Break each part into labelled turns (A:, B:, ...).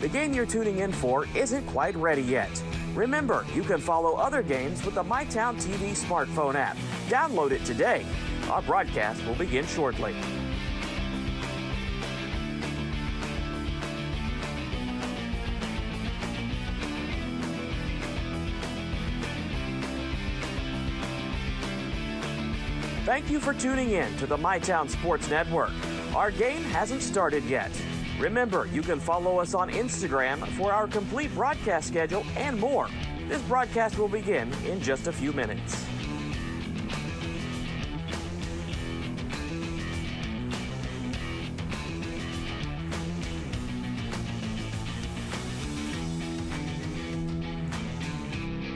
A: The game you're tuning in for isn't quite ready yet. Remember, you can follow other games with the MyTown TV smartphone app. Download it today. Our broadcast will begin shortly. Thank you for tuning in to the MyTown Sports Network. Our game hasn't started yet. Remember, you can follow us on Instagram for our complete broadcast schedule and more. This broadcast will begin in just a few minutes.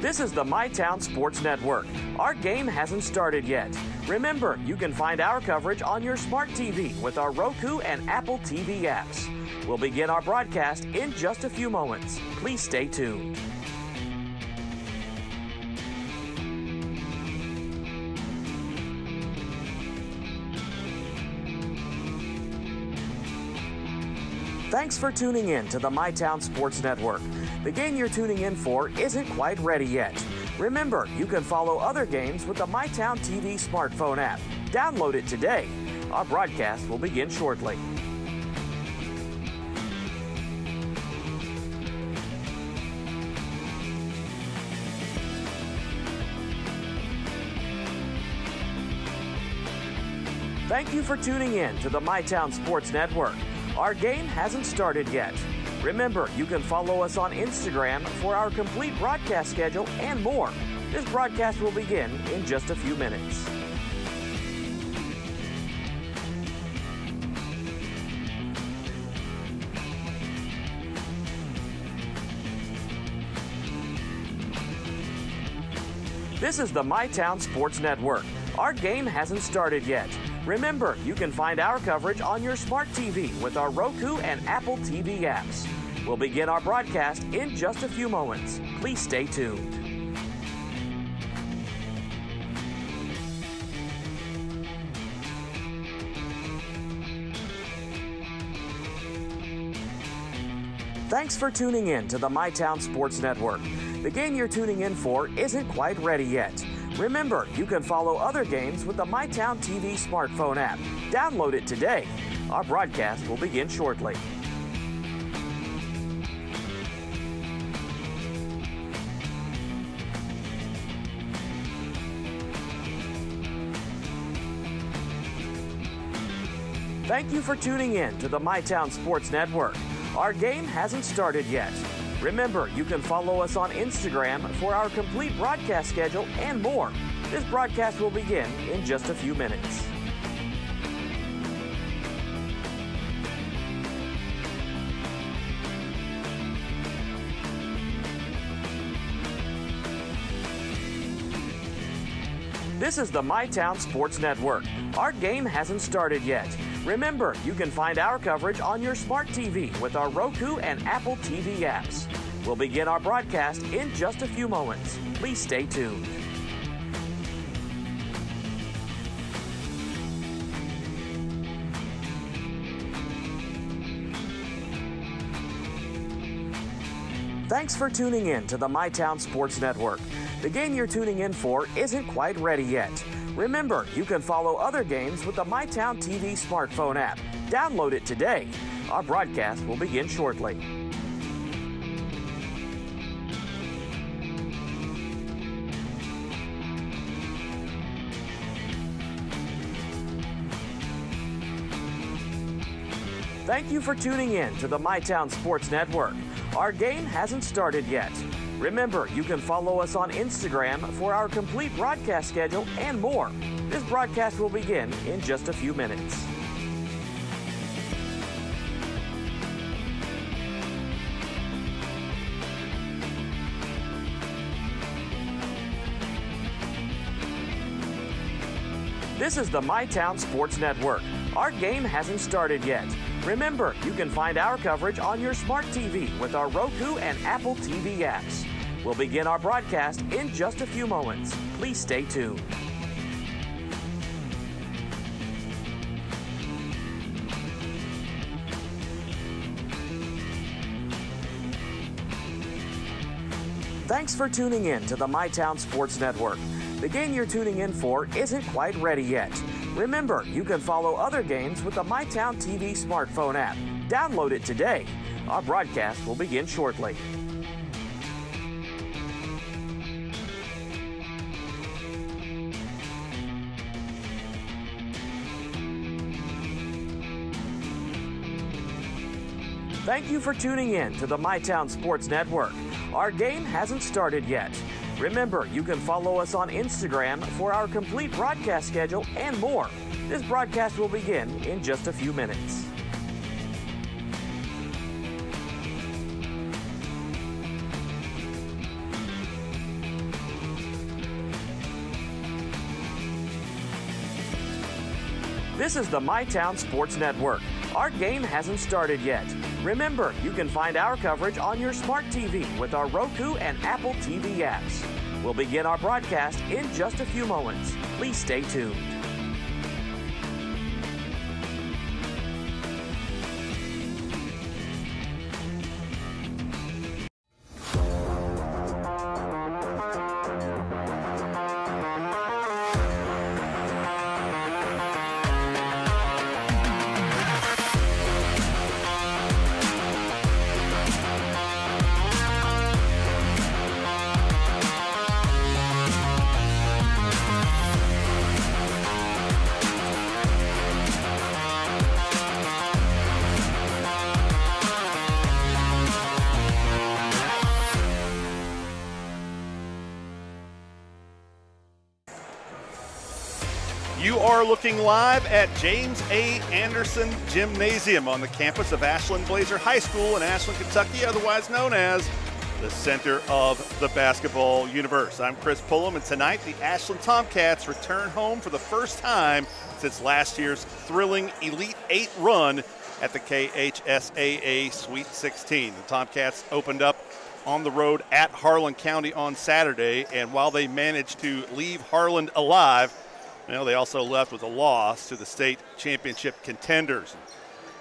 A: This is the MyTown Sports Network. Our game hasn't started yet. Remember, you can find our coverage on your smart TV with our Roku and Apple TV apps. We'll begin our broadcast in just a few moments. Please stay tuned. Thanks for tuning in to the MyTown Sports Network. The game you're tuning in for isn't quite ready yet. Remember, you can follow other games with the MyTown TV smartphone app. Download it today. Our broadcast will begin shortly. Thank you for tuning in to the MyTown Sports Network. Our game hasn't started yet. Remember, you can follow us on Instagram for our complete broadcast schedule and more. This broadcast will begin in just a few minutes. This is the MyTown Sports Network. Our game hasn't started yet. Remember, you can find our coverage on your smart TV with our Roku and Apple TV apps. We'll begin our broadcast in just a few moments. Please stay tuned. Thanks for tuning in to the MyTown Sports Network. The game you're tuning in for isn't quite ready yet. Remember, you can follow other games with the MyTown TV smartphone app. Download it today. Our broadcast will begin shortly. Thank you for tuning in to the MyTown Sports Network. Our game hasn't started yet. Remember, you can follow us on Instagram for our complete broadcast schedule and more. This broadcast will begin in just a few minutes. This is the MyTown Sports Network. Our game hasn't started yet. Remember, you can find our coverage on your smart TV with our Roku and Apple TV apps. We'll begin our broadcast in just a few moments. Please stay tuned. Thanks for tuning in to the MyTown Sports Network. The game you're tuning in for isn't quite ready yet. Remember, you can follow other games with the MyTown TV smartphone app. Download it today. Our broadcast will begin shortly. Thank you for tuning in to the MyTown Sports Network. Our game hasn't started yet. Remember, you can follow us on Instagram for our complete broadcast schedule and more. This broadcast will begin in just a few minutes. This is the MyTown Sports Network. Our game hasn't started yet. Remember, you can find our coverage on your smart TV with our Roku and Apple TV apps. We'll begin our broadcast in just a few moments. Please stay tuned. Thanks for tuning in to the MyTown Sports Network. The game you're tuning in for isn't quite ready yet. Remember, you can follow other games with the MyTown TV smartphone app. Download it today. Our broadcast will begin shortly. Thank you for tuning in to the MyTown Sports Network. Our game hasn't started yet. Remember, you can follow us on Instagram for our complete broadcast schedule and more. This broadcast will begin in just a few minutes. This is the MyTown Sports Network. Our game hasn't started yet. Remember, you can find our coverage on your smart TV with our Roku and Apple TV apps. We'll begin our broadcast in just a few moments. Please stay tuned.
B: Are looking live at James A. Anderson Gymnasium on the campus of Ashland Blazer High School in Ashland, Kentucky, otherwise known as the center of the basketball universe. I'm Chris Pullum, and tonight the Ashland Tomcats return home for the first time since last year's thrilling Elite Eight run at the KHSAA Sweet 16. The Tomcats opened up on the road at Harlan County on Saturday, and while they managed to leave Harlan alive, well, they also left with a loss to the state championship contenders.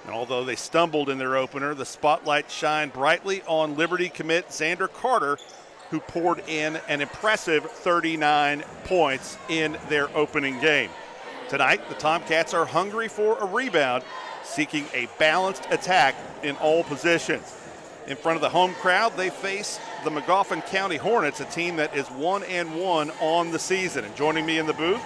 B: And although they stumbled in their opener, the spotlight shined brightly on Liberty commit Xander Carter, who poured in an impressive 39 points in their opening game. Tonight, the Tomcats are hungry for a rebound, seeking a balanced attack in all positions. In front of the home crowd, they face the Magoffin County Hornets, a team that is one and one on the season. And joining me in the booth,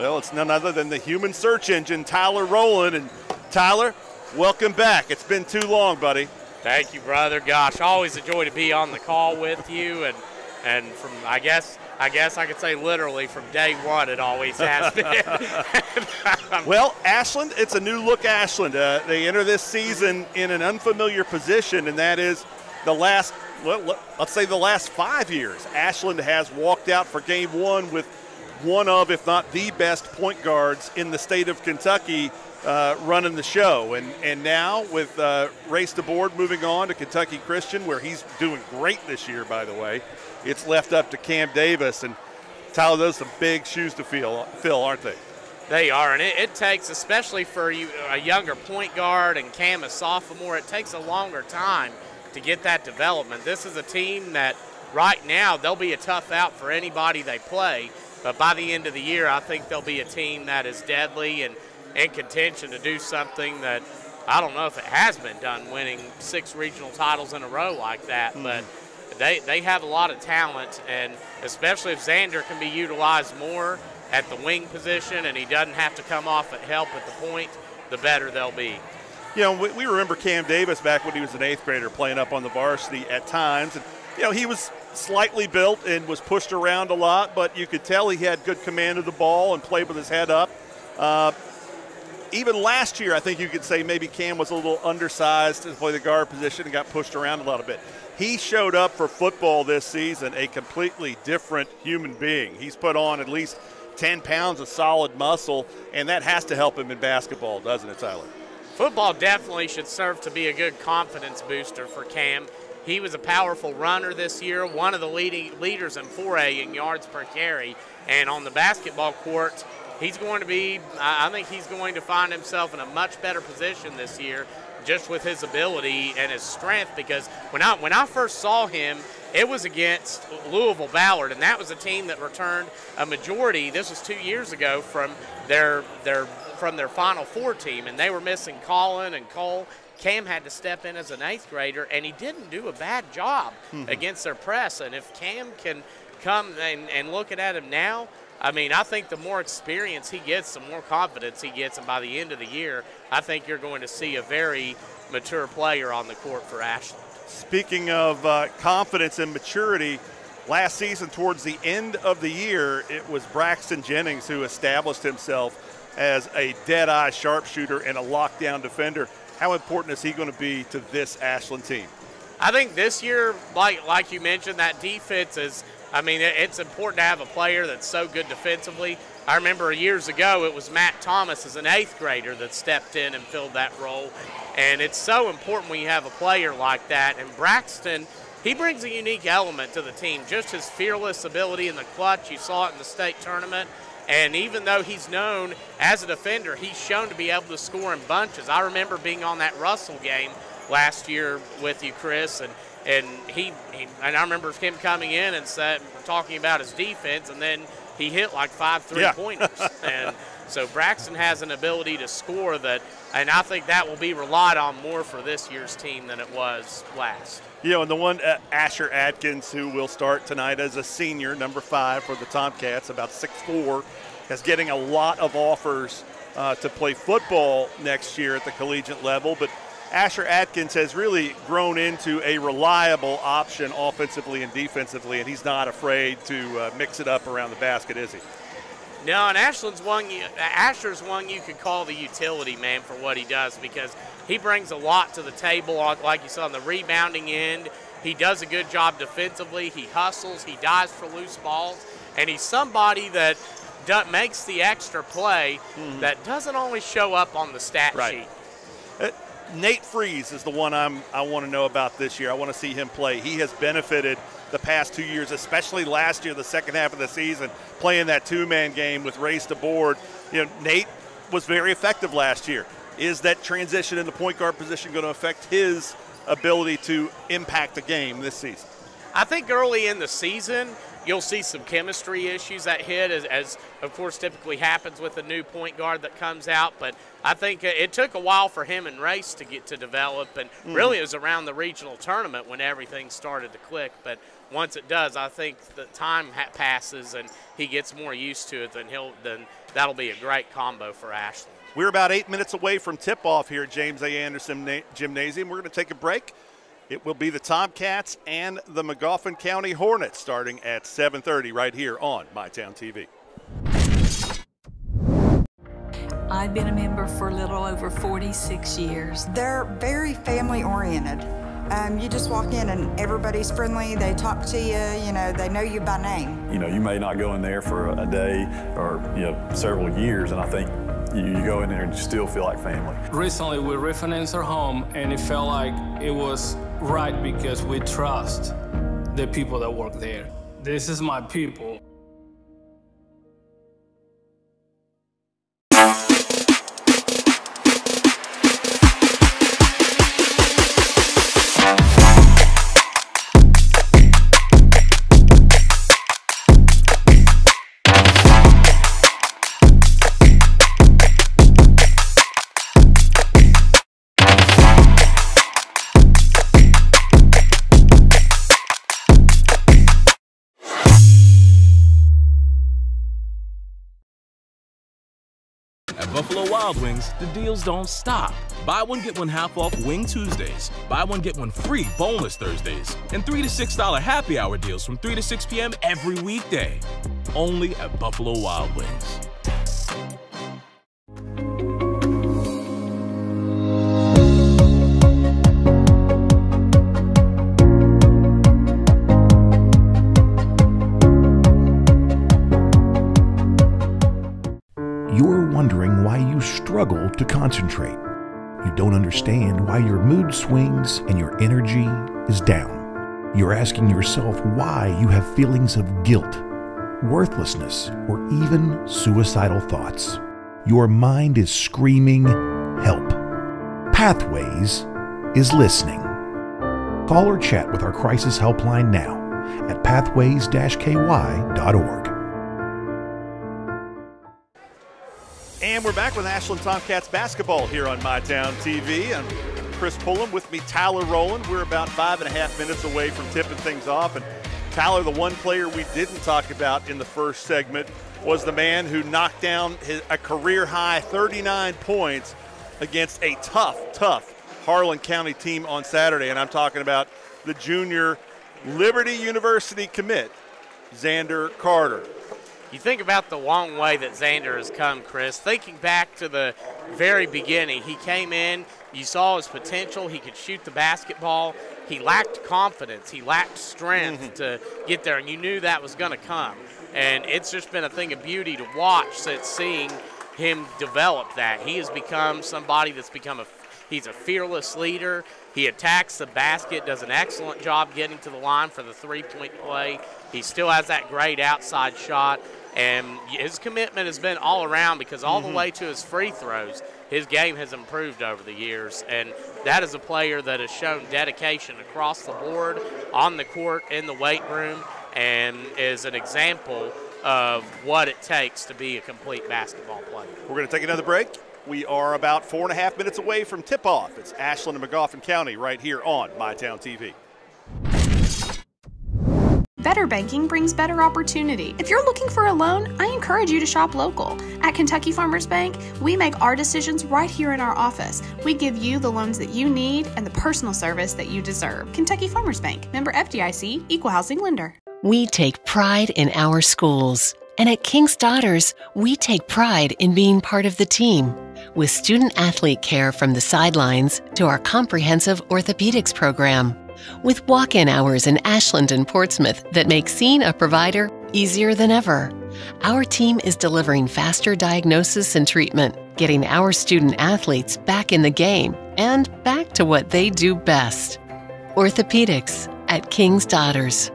B: well, it's none other than the human search engine, Tyler Rowland. And Tyler, welcome back. It's been too long, buddy.
C: Thank you, brother. Gosh, always a joy to be on the call with you, and and from I guess I guess I could say literally from day one, it always has been.
B: well, Ashland, it's a new look Ashland. Uh, they enter this season in an unfamiliar position, and that is the last, well, let's say the last five years. Ashland has walked out for game one with one of, if not the best point guards in the state of Kentucky uh, running the show. And, and now with uh, Race DeBoard moving on to Kentucky Christian, where he's doing great this year, by the way, it's left up to Cam Davis. And Tyler, those some big shoes to fill, fill aren't they?
C: They are, and it, it, takes, especially for you, a younger point guard and Cam a sophomore, it takes a longer time to get that development. This is a team that right now they'll be a tough out for anybody they play but by the end of the year, I think they'll be a team that is deadly and in contention to do something that I don't know if it has been done, winning six regional titles in a row like that. Mm-hmm. But they, they have a lot of talent, and especially if Xander can be utilized more at the wing position and he doesn't have to come off at help at the point, the better they'll be.
B: You know, we, we remember Cam Davis back when he was an eighth grader playing up on the varsity at times. And, you know, he was slightly built and was pushed around a lot, but you could tell he had good command of the ball and played with his head up. Uh, even last year, I think you could say maybe Cam was a little undersized to play the guard position and got pushed around a little bit. He showed up for football this season a completely different human being. He's put on at least 10 pounds of solid muscle, and that has to help him in basketball, doesn't it, Tyler?
C: Football definitely should serve to be a good confidence booster for Cam. He was a powerful runner this year, one of the leading leaders in 4A in yards per carry. And on the basketball court, he's going to be, I think he's going to find himself in a much better position this year just with his ability and his strength because when I when I first saw him it was against Louisville Ballard, and that was a team that returned a majority. This was two years ago from their their from their Final Four team, and they were missing Colin and Cole. Cam had to step in as an eighth grader, and he didn't do a bad job mm-hmm. against their press. And if Cam can come and, and looking at him now, I mean, I think the more experience he gets, the more confidence he gets, and by the end of the year, I think you're going to see a very mature player on the court for Ashland.
B: Speaking of uh, confidence and maturity, last season towards the end of the year, it was Braxton Jennings who established himself as a dead-eye sharpshooter and a lockdown defender. How important is he going to be to this Ashland team?
C: I think this year, like like you mentioned, that defense is. I mean, it's important to have a player that's so good defensively. I remember years ago it was Matt Thomas as an eighth grader that stepped in and filled that role. And it's so important when you have a player like that. And Braxton, he brings a unique element to the team. Just his fearless ability in the clutch. You saw it in the state tournament. And even though he's known as a defender, he's shown to be able to score in bunches. I remember being on that Russell game last year with you, Chris, and and he, he and I remember him coming in and said, talking about his defense, and then he hit like five three pointers. and so Braxton has an ability to score that, and I think that will be relied on more for this year's team than it was last.
B: You know, and the one uh, Asher Atkins, who will start tonight as a senior, number five for the Tomcats, about six four, is getting a lot of offers uh, to play football next year at the collegiate level, but. Asher Atkins has really grown into a reliable option offensively and defensively, and he's not afraid to uh, mix it up around the basket, is he?
C: No, and Ashland's one. You, Asher's one you could call the utility man for what he does because he brings a lot to the table. Like you saw on the rebounding end, he does a good job defensively. He hustles. He dives for loose balls, and he's somebody that makes the extra play mm-hmm. that doesn't always show up on the stat
B: right.
C: sheet.
B: Uh, Nate Freeze is the one I'm, I want to know about this year. I want to see him play. He has benefited – the past two years, especially last year, the second half of the season, playing that two man game with Race DeBoard. You know, Nate was very effective last year. Is that transition in the point guard position going to affect his ability to impact the game this season?
C: I think early in the season, you'll see some chemistry issues that hit, as, as, of course typically happens with a new point guard that comes out. But I think it took a while for him and Race to get to develop, and mm. really it was around the regional tournament when everything started to click. But once it does, I think the time passes and he gets more used to it. Then he'll then that'll be a great combo for Ashland.
B: We're about eight minutes away from tip off here at James A. Anderson Gymnasium. We're going to take a break. It will be the Tomcats and the Magoffin County Hornets starting at 7:30 right here on MyTown TV.
D: I've been a member for a little over 46 years.
E: They're very family oriented. Um, you just walk in and everybody's friendly. They talk to you. You know, they know you by name.
F: You know, you may not go in there for a day or you know several years, and I think you, you go in there and you still feel like family.
G: Recently, we refinanced our home, and it felt like it was right because we trust the people that work there. This is my people.
H: Wild Wings, the deals don't stop. Buy one, get one half off Wing Tuesdays. Buy one, get one free boneless Thursdays. And 3 to $6 happy hour deals from 3 to 6 p.m. every weekday. Only at Buffalo Wild Wings.
I: Struggle to concentrate. You don't understand why your mood swings and your energy is down. You're asking yourself why you have feelings of guilt, worthlessness, or even suicidal thoughts. Your mind is screaming, Help. Pathways is listening. Call or chat with our crisis helpline now at pathways-ky.org.
B: And we're back with Ashland Tomcats basketball here on MyTown TV. I'm Chris Pullum with me, Tyler Rowland. We're about five and a half minutes away from tipping things off. And Tyler, the one player we didn't talk about in the first segment was the man who knocked down his, a career high 39 points against a tough, tough Harlan County team on Saturday. And I'm talking about the junior Liberty University commit, Xander Carter.
C: You think about the long way that Xander has come, Chris. Thinking back to the very beginning, he came in, you saw his potential. He could shoot the basketball. He lacked confidence. He lacked strength mm-hmm. to get there, and you knew that was going to come. And it's just been a thing of beauty to watch since seeing him develop that. He has become somebody that's become a he's a fearless leader. He attacks the basket, does an excellent job getting to the line for the three-point play. He still has that great outside shot. And his commitment has been all around because all mm-hmm. the way to his free throws, his game has improved over the years. And that is a player that has shown dedication across the board, on the court, in the weight room, and is an example of what it takes to be a complete basketball player.
B: We're going to take another break. We are about four and a half minutes away from tip off. It's Ashland and Magoffin County right here on MyTown TV.
J: Better banking brings better opportunity. If you're looking for a loan, I encourage you to shop local. At Kentucky Farmers Bank, we make our decisions right here in our office. We give you the loans that you need and the personal service that you deserve. Kentucky Farmers Bank, member FDIC, equal housing lender.
K: We take pride in our schools. And at King's Daughters, we take pride in being part of the team. With student athlete care from the sidelines to our comprehensive orthopedics program with walk in hours in Ashland and Portsmouth that make seeing a provider easier than ever. Our team is delivering faster diagnosis and treatment, getting our student athletes back in the game and back to what they do best. Orthopedics at King's Daughters.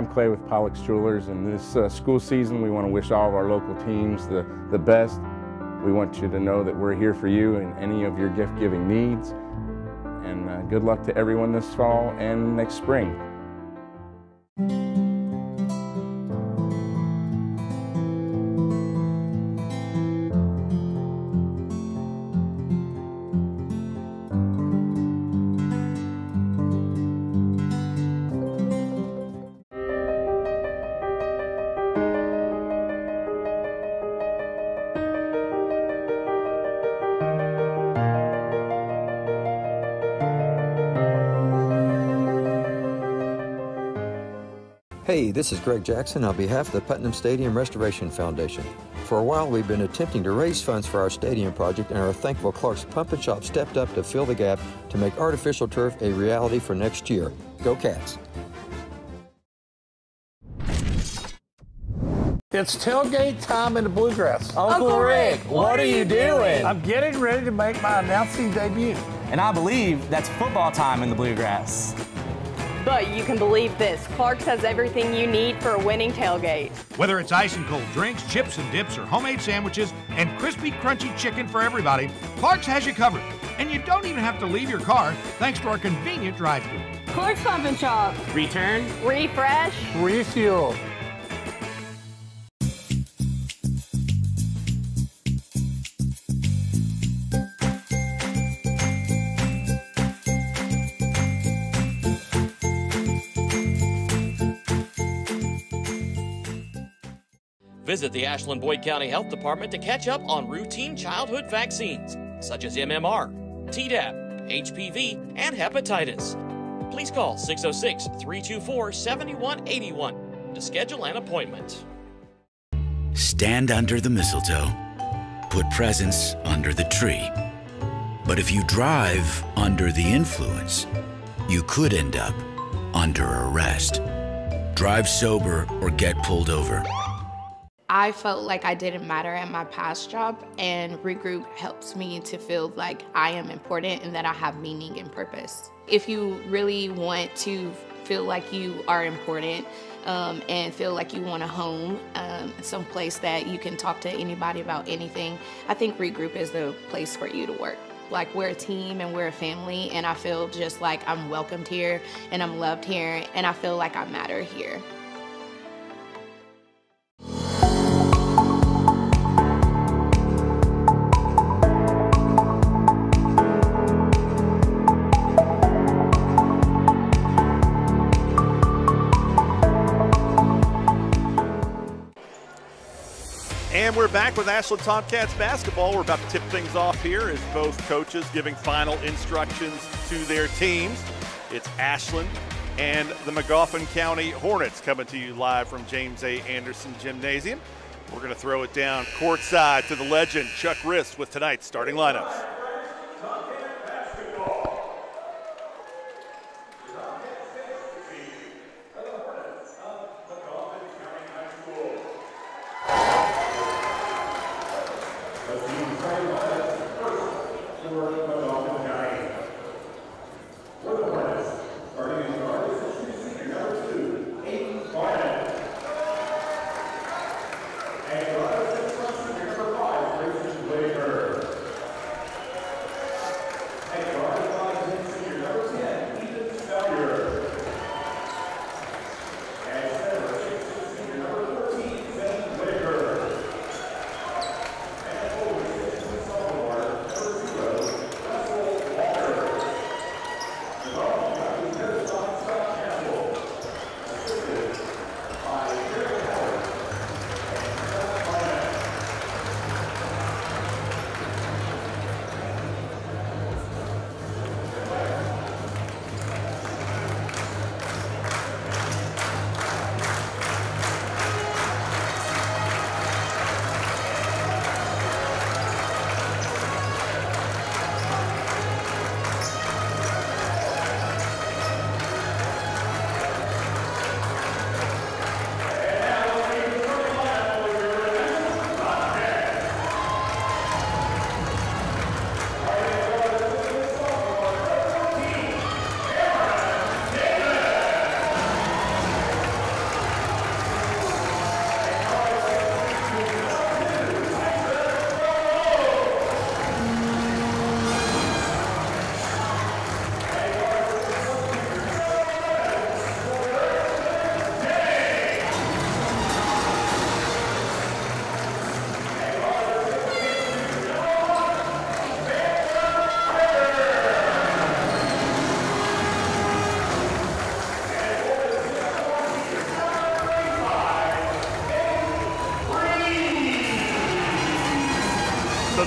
L: I'm Clay with Pollock's Jewelers, and this uh, school season we want to wish all of our local teams the, the best. We want you to know that we're here for you in any of your gift-giving needs. And uh, good luck to everyone this fall and next spring.
M: This is Greg Jackson on behalf of the Putnam Stadium Restoration Foundation. For a while, we've been attempting to raise funds for our stadium project and are thankful Clark's Pump and Shop stepped up to fill the gap to make artificial turf a reality for next year. Go Cats!
N: It's tailgate time in the Bluegrass.
O: Uncle, Uncle Rick, what are you doing?
N: I'm getting ready to make my announcing debut.
O: And I believe that's football time in the Bluegrass.
P: But you can believe this Clark's has everything you need for a winning tailgate.
Q: Whether it's ice and cold drinks, chips and dips, or homemade sandwiches, and crispy, crunchy chicken for everybody, Clark's has you covered. And you don't even have to leave your car thanks to our convenient drive through.
P: Clark's Pump and Shop.
O: Return,
P: refresh,
N: refuel.
R: Visit the Ashland Boyd County Health Department to catch up on routine childhood vaccines such as MMR, Tdap, HPV, and hepatitis. Please call 606 324 7181 to schedule an appointment.
S: Stand under the mistletoe. Put presents under the tree. But if you drive under the influence, you could end up under arrest. Drive sober or get pulled over.
T: I felt like I didn't matter at my past job, and Regroup helps me to feel like I am important and that I have meaning and purpose. If you really want to feel like you are important um, and feel like you want a home, um, some place that you can talk to anybody about anything, I think Regroup is the place for you to work. Like we're a team and we're a family, and I feel just like I'm welcomed here and I'm loved here, and I feel like I matter here.
B: And we're back with Ashland Tomcats basketball. We're about to tip things off here as both coaches giving final instructions to their teams. It's Ashland and the Magoffin County Hornets coming to you live from James A. Anderson Gymnasium. We're going to throw it down courtside to the legend, Chuck Rist, with tonight's starting lineups.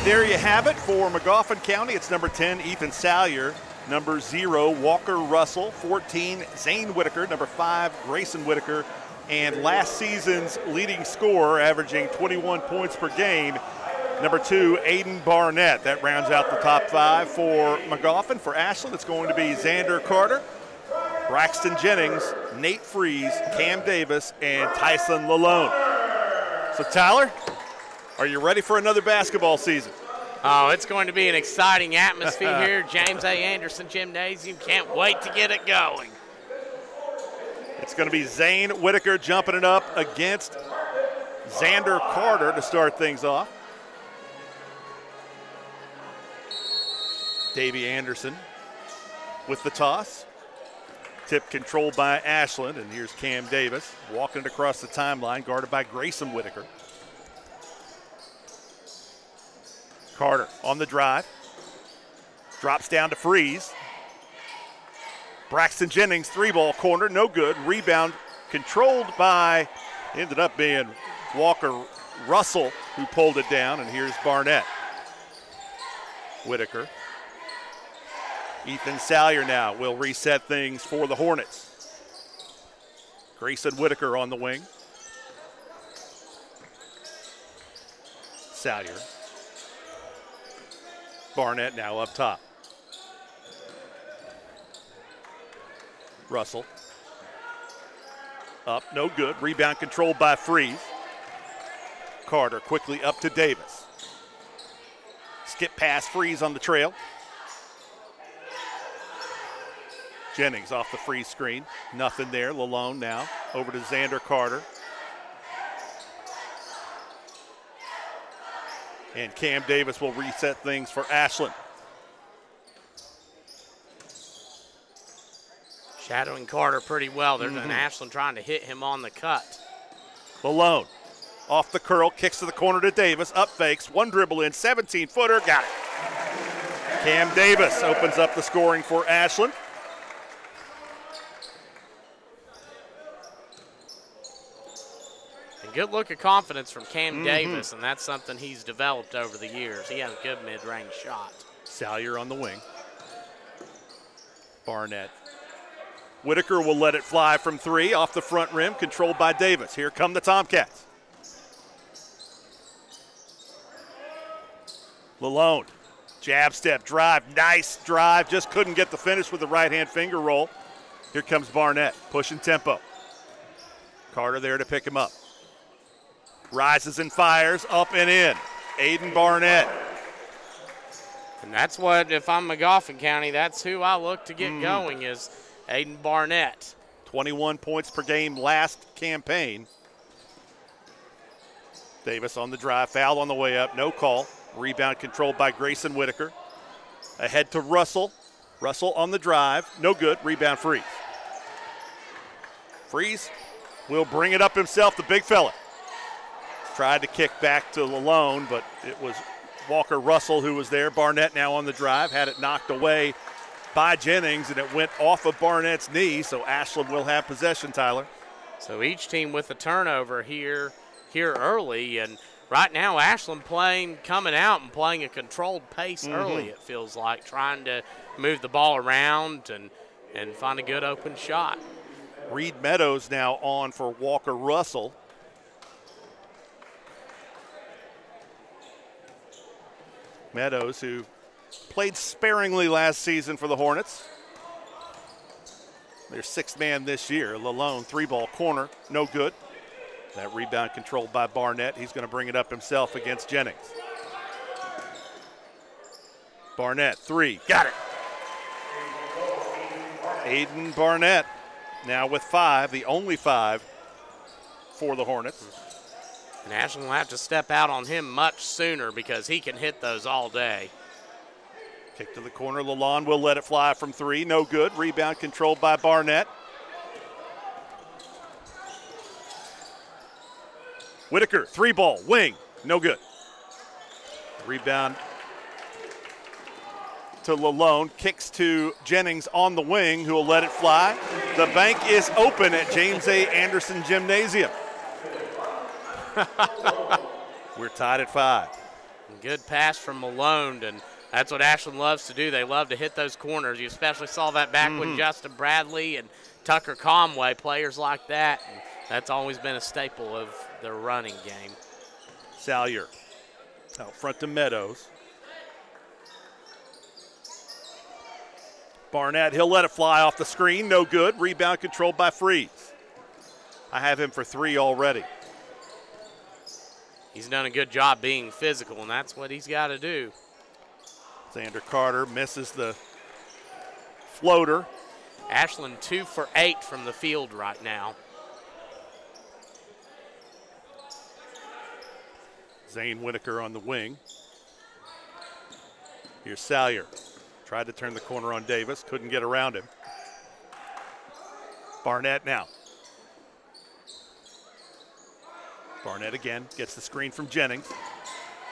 B: There you have it for Magoffin County. It's number 10, Ethan Salyer. Number zero, Walker Russell. 14, Zane Whitaker. Number five, Grayson Whitaker. And last season's leading scorer, averaging 21 points per game, number two, Aiden Barnett. That rounds out the top five for Magoffin. For Ashland, it's going to be Xander Carter, Braxton Jennings, Nate Freeze, Cam Davis, and Tyson Lalone. So, Tyler, are you ready for another basketball season?
C: Oh, it's going to be an exciting atmosphere here. James A. Anderson Gymnasium. Can't wait to get it going.
B: It's going to be Zane Whitaker jumping it up against Xander Carter to start things off. Davey Anderson with the toss. Tip controlled by Ashland, and here's Cam Davis walking it across the timeline, guarded by Grayson Whitaker. Carter on the drive. Drops down to Freeze. Braxton Jennings, three ball corner, no good. Rebound controlled by, ended up being Walker Russell who pulled it down, and here's Barnett. Whitaker. Ethan Salyer now will reset things for the Hornets. Grayson Whitaker on the wing. Salyer. Barnett now up top. Russell. Up, no good. Rebound controlled by Freeze. Carter quickly up to Davis. Skip pass, Freeze on the trail. Jennings off the free screen. Nothing there. Lalone now over to Xander Carter. And Cam Davis will reset things for Ashland.
C: Shadowing Carter pretty well. There's mm-hmm. an Ashland trying to hit him on the cut.
B: Malone off the curl, kicks to the corner to Davis, up fakes, one dribble in, 17 footer, got it. Cam Davis opens up the scoring for Ashland.
C: Good look of confidence from Cam mm-hmm. Davis, and that's something he's developed over the years. He has a good mid range shot.
B: Salyer on the wing. Barnett. Whitaker will let it fly from three off the front rim, controlled by Davis. Here come the Tomcats. Lalone. Jab step, drive, nice drive. Just couldn't get the finish with the right hand finger roll. Here comes Barnett, pushing tempo. Carter there to pick him up. Rises and fires, up and in. Aiden Barnett.
C: And that's what, if I'm Magoffin County, that's who I look to get mm. going is Aiden Barnett.
B: 21 points per game last campaign. Davis on the drive, foul on the way up, no call. Rebound controlled by Grayson Whitaker. Ahead to Russell. Russell on the drive, no good. Rebound Freeze. Freeze will bring it up himself, the big fella. Tried to kick back to Lalone, but it was Walker Russell who was there. Barnett now on the drive, had it knocked away by Jennings, and it went off of Barnett's knee. So Ashland will have possession, Tyler.
C: So each team with a turnover here here early, and right now Ashland playing coming out and playing a controlled pace mm-hmm. early. It feels like trying to move the ball around and and find a good open shot.
B: Reed Meadows now on for Walker Russell. Meadows, who played sparingly last season for the Hornets. Their sixth man this year, Lalone, three ball corner, no good. That rebound controlled by Barnett. He's going to bring it up himself against Jennings. Barnett, three, got it. Aiden Barnett now with five, the only five for the Hornets.
C: And Ashland will have to step out on him much sooner because he can hit those all day.
B: Kick to the corner. Lalone will let it fly from three. No good. Rebound controlled by Barnett. Whitaker, three ball, wing. No good. Rebound to Lalone. Kicks to Jennings on the wing, who will let it fly. The bank is open at James A. Anderson Gymnasium. We're tied at five.
C: Good pass from Malone, and that's what Ashland loves to do. They love to hit those corners. You especially saw that back mm-hmm. with Justin Bradley and Tucker Conway, players like that. And that's always been a staple of their running game.
B: Salyer out front to Meadows. Barnett, he'll let it fly off the screen. No good. Rebound controlled by Freeze. I have him for three already
C: he's done a good job being physical, and that's what he's got to do.
B: Xander Carter misses the floater.
C: Ashland two for eight from the field right now.
B: Zane Whitaker on the wing. Here's Salyer. Tried to turn the corner on Davis, couldn't get around him. Barnett now Barnett again gets the screen from Jennings.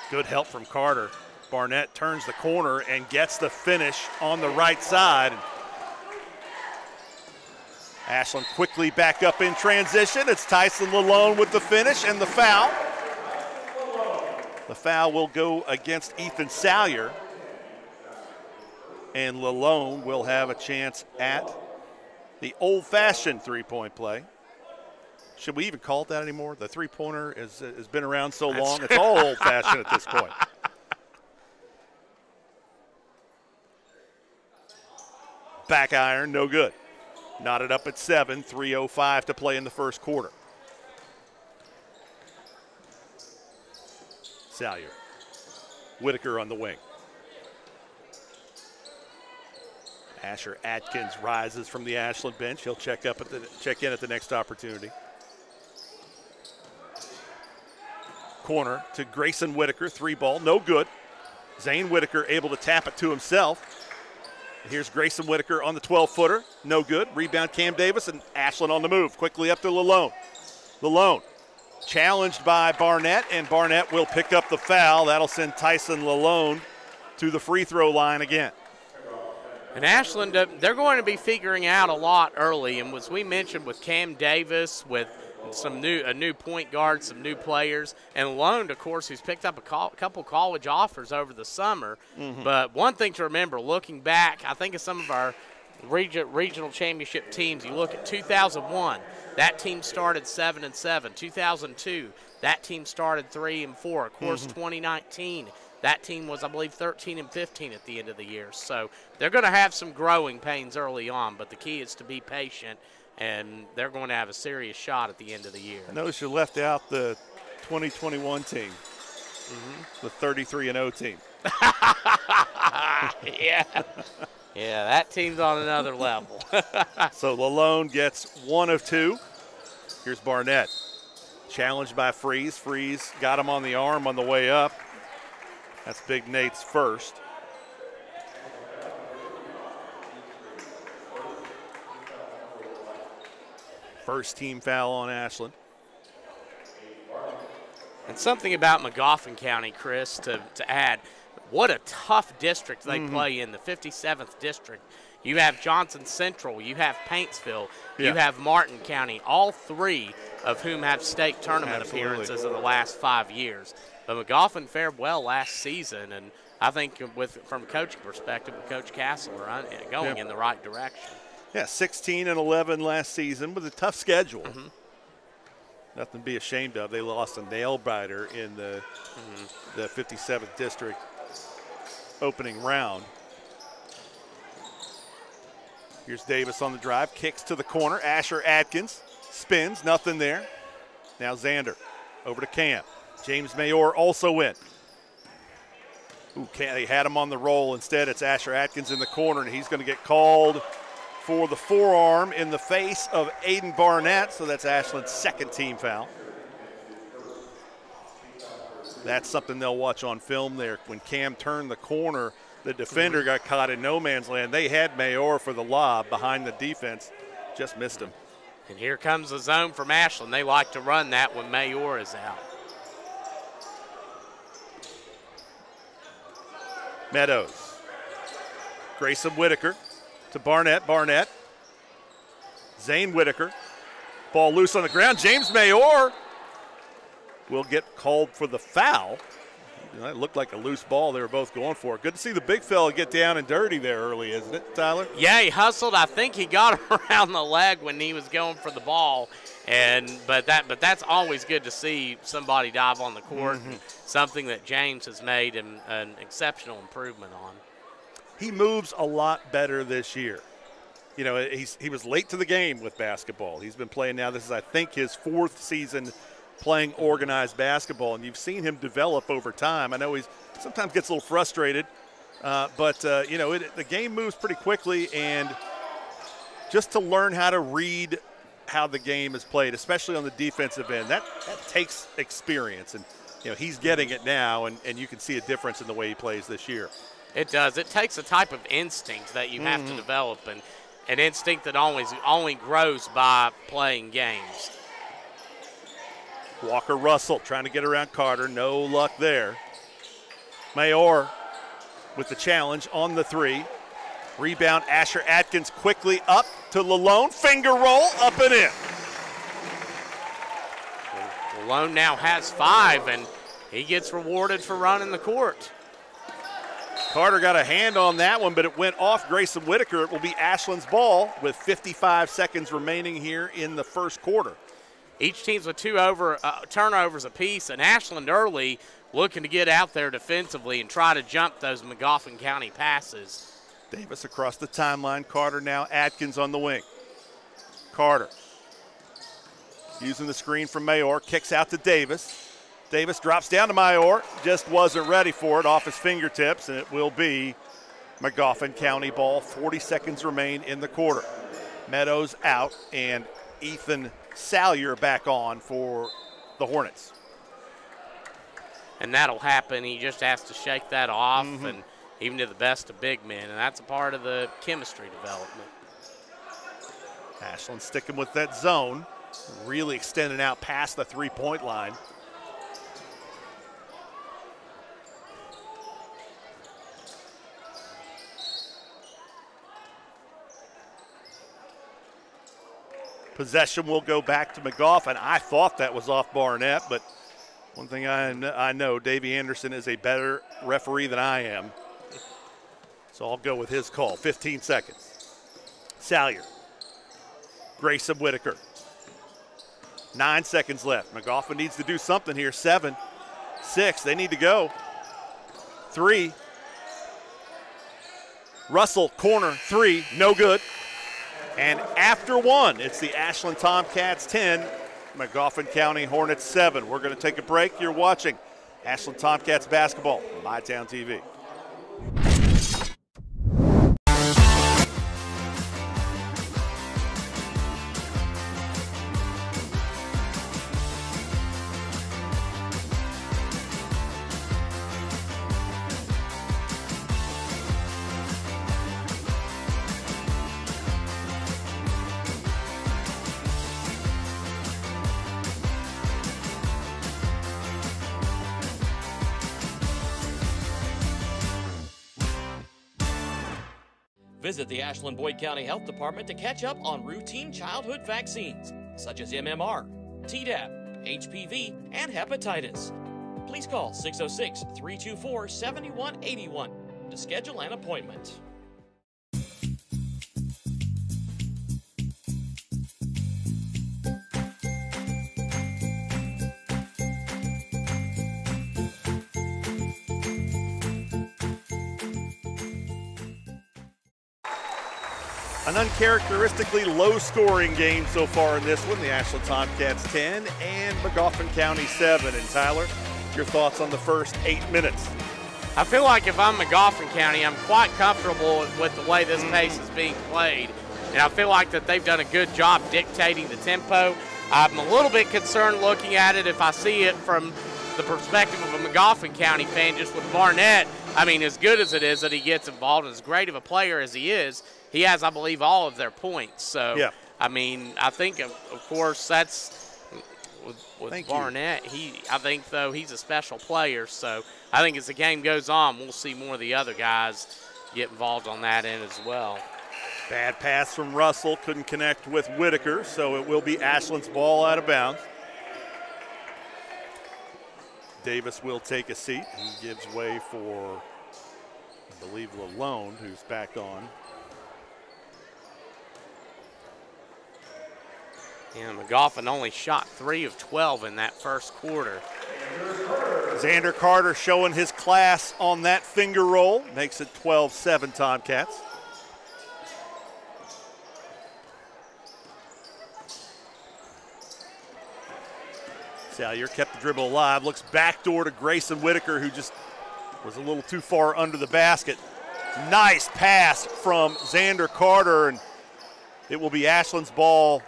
B: Good help from Carter. Barnett turns the corner and gets the finish on the right side. Ashland quickly back up in transition. It's Tyson Lalone with the finish and the foul. The foul will go against Ethan Salyer. And Lalone will have a chance at the old fashioned three point play. Should we even call it that anymore? The three pointer has, has been around so That's long, it's all old fashioned at this point. Back iron, no good. Knotted up at seven, 3.05 to play in the first quarter. Salyer. Whitaker on the wing. Asher Atkins rises from the Ashland bench. He'll check up at the check in at the next opportunity. Corner to Grayson Whitaker, three ball, no good. Zane Whitaker able to tap it to himself. Here's Grayson Whitaker on the 12 footer, no good. Rebound Cam Davis and Ashland on the move. Quickly up to Lalone. Lalone challenged by Barnett, and Barnett will pick up the foul. That'll send Tyson Lalone to the free throw line again.
C: And Ashland, uh, they're going to be figuring out a lot early. And as we mentioned with Cam Davis, with some new a new point guard, some new players, and Lone, of course, who's picked up a call, couple college offers over the summer.
B: Mm-hmm.
C: But one thing to remember, looking back, I think of some of our region, regional championship teams. You look at 2001, that team started seven and seven. 2002, that team started three and four. Of course,
B: Mhm.
C: 2019. That team was, I believe, 13 and 15 at the end of the year. So they're going to have some growing pains early on, but the key is to be patient, and they're going to have a serious shot at the end of the year.
B: I notice you left out the 2021 team,
C: Mm-hmm.
B: the 33 and 0 team.
C: yeah. Yeah, that team's on another level.
B: so Lalone gets one of two. Here's Barnett. Challenged by Freeze. Freeze got him on the arm on the way up. That's Big Nate's first. First team foul on Ashland.
C: And something about Magoffin County, Chris, to, to add, what a tough district they
B: Mhm.
C: play in, the 57th district. You have Johnson Central, you have Paintsville, you have Martin County, all three of whom have state tournament
B: Absolutely.
C: appearances in the last five years. But Magoffin fared well last season, and I think with from a coaching perspective, with Coach Castle are going
B: Yeah.
C: in the right direction.
B: Yeah, 16 and 11 last season with a tough schedule.
C: Mm-hmm.
B: Nothing to be ashamed of. They lost a nail biter in the
C: Mm-hmm.
B: the 57th district opening round. Here's Davis on the drive, kicks to the corner. Asher Atkins spins, nothing there. Now Xander over to Cam. James Mayor also in. Ooh, they had him on the roll. Instead, it's Asher Atkins in the corner, and he's going to get called for the forearm in the face of Aiden Barnett. So that's Ashland's second team foul. That's something they'll watch on film there. When Cam turned the corner, the defender got caught in no man's land. They had Mayor for the lob behind the defense, just missed him.
C: And here comes the zone from Ashland. They like to run that when Mayor is out.
B: Meadows. Grayson Whitaker to Barnett. Barnett. Zane Whitaker. Ball loose on the ground. James Mayor will get called for the foul. It looked like a loose ball they were both going for. Good to see the big fella get down and dirty there early, isn't it, Tyler?
C: Yeah, he hustled. I think he got around the leg when he was going for the ball, and but that but that's always good to see somebody dive on the court.
B: Mhm.
C: Something that James has made an, an exceptional improvement on.
B: He moves a lot better this year. You know, he's he was late to the game with basketball. He's been playing now. This is, I think, his fourth season playing organized basketball, and you've seen him develop over time. I know he's sometimes gets a little frustrated, uh, but uh, you know, it, the game moves pretty quickly, and just to learn how to read how the game is played, especially on the defensive end, that that takes experience, and you know, he's getting it now, and, and you can see a difference in the way he plays this year.
C: It does. It takes a type of instinct that you have to
B: Mhm.
C: develop, and an instinct that always only grows by playing games.
B: Walker Russell trying to get around Carter. No luck there. Mayor with the challenge on the three. Rebound, Asher Atkins quickly up to Lalone. Finger roll, up and in.
C: Lalone now has five, and he gets rewarded for running the court.
B: Carter got a hand on that one, but it went off Grayson Whitaker. It will be Ashland's ball with 55 seconds remaining here in the first quarter.
C: Each team's with two over uh, turnovers apiece, and Ashland early looking to get out there defensively and try to jump those Magoffin County passes.
B: Davis across the timeline. Carter now. Atkins on the wing. Carter using the screen from Mayor. Kicks out to Davis. Davis drops down to Mayor. Just wasn't ready for it off his fingertips, and it will be Magoffin County ball. 40 seconds remain in the quarter. Meadows out and Ethan Salyer back on for the Hornets.
C: And that'll happen. He just has to shake that off
B: Mhm.
C: and even to the best of big men. And that's a part of the chemistry development.
B: Ashland sticking with that zone, really extending out past the three point line. Possession will go back to Magoffin. I thought that was off Barnett, but one thing I, kn- I know, Davey Anderson is a better referee than I am. So I'll go with his call. 15 seconds. Salyer. Grayson Whitaker. Nine seconds left. Magoffin needs to do something here. Seven, six, they need to go. Three. Russell, corner, three, no good. And after one, it's the Ashland Tomcats 10, Magoffin County Hornets 7. We're going to take a break. You're watching Ashland Tomcats basketball on MyTown TV.
R: The Ashland Boyd County Health Department to catch up on routine childhood vaccines such as MMR, Tdap, HPV, and hepatitis. Please call 606 324 7181 to schedule an appointment.
B: An uncharacteristically low scoring game so far in this one. The Ashland Tomcats 10 and Magoffin County 7. And Tyler, your thoughts on the first eight minutes?
C: I feel like if I'm Magoffin County, I'm quite comfortable with the way this mm-hmm. pace is being played. And I feel like that they've done a good job dictating the tempo. I'm a little bit concerned looking at it if I see it from the perspective of a Magoffin County fan, just with Barnett. I mean, as good as it is that he gets involved, as great of a player as he is, he has, I believe, all of their points. So,
B: Yeah.
C: I mean, I think, of, of course, that's with, with
B: Thank you.
C: Barnett. He, I think, though, he's a special player. So, I think as the game goes on, we'll see more of the other guys get involved on that end as well.
B: Bad pass from Russell, couldn't connect with Whitaker, so it will be Ashland's ball out of bounds. Davis will take a seat. He gives way for, I believe, Lalone, who's back on.
C: And Magoffin only shot three of 12 in that first quarter.
B: Xander Carter showing his class on that finger roll. Makes it 12 7 Tomcats. Salyer kept the dribble alive. Looks backdoor to Grayson Whitaker, who just was a little too far under the basket. Nice pass from Xander Carter, and it will be Ashland's ball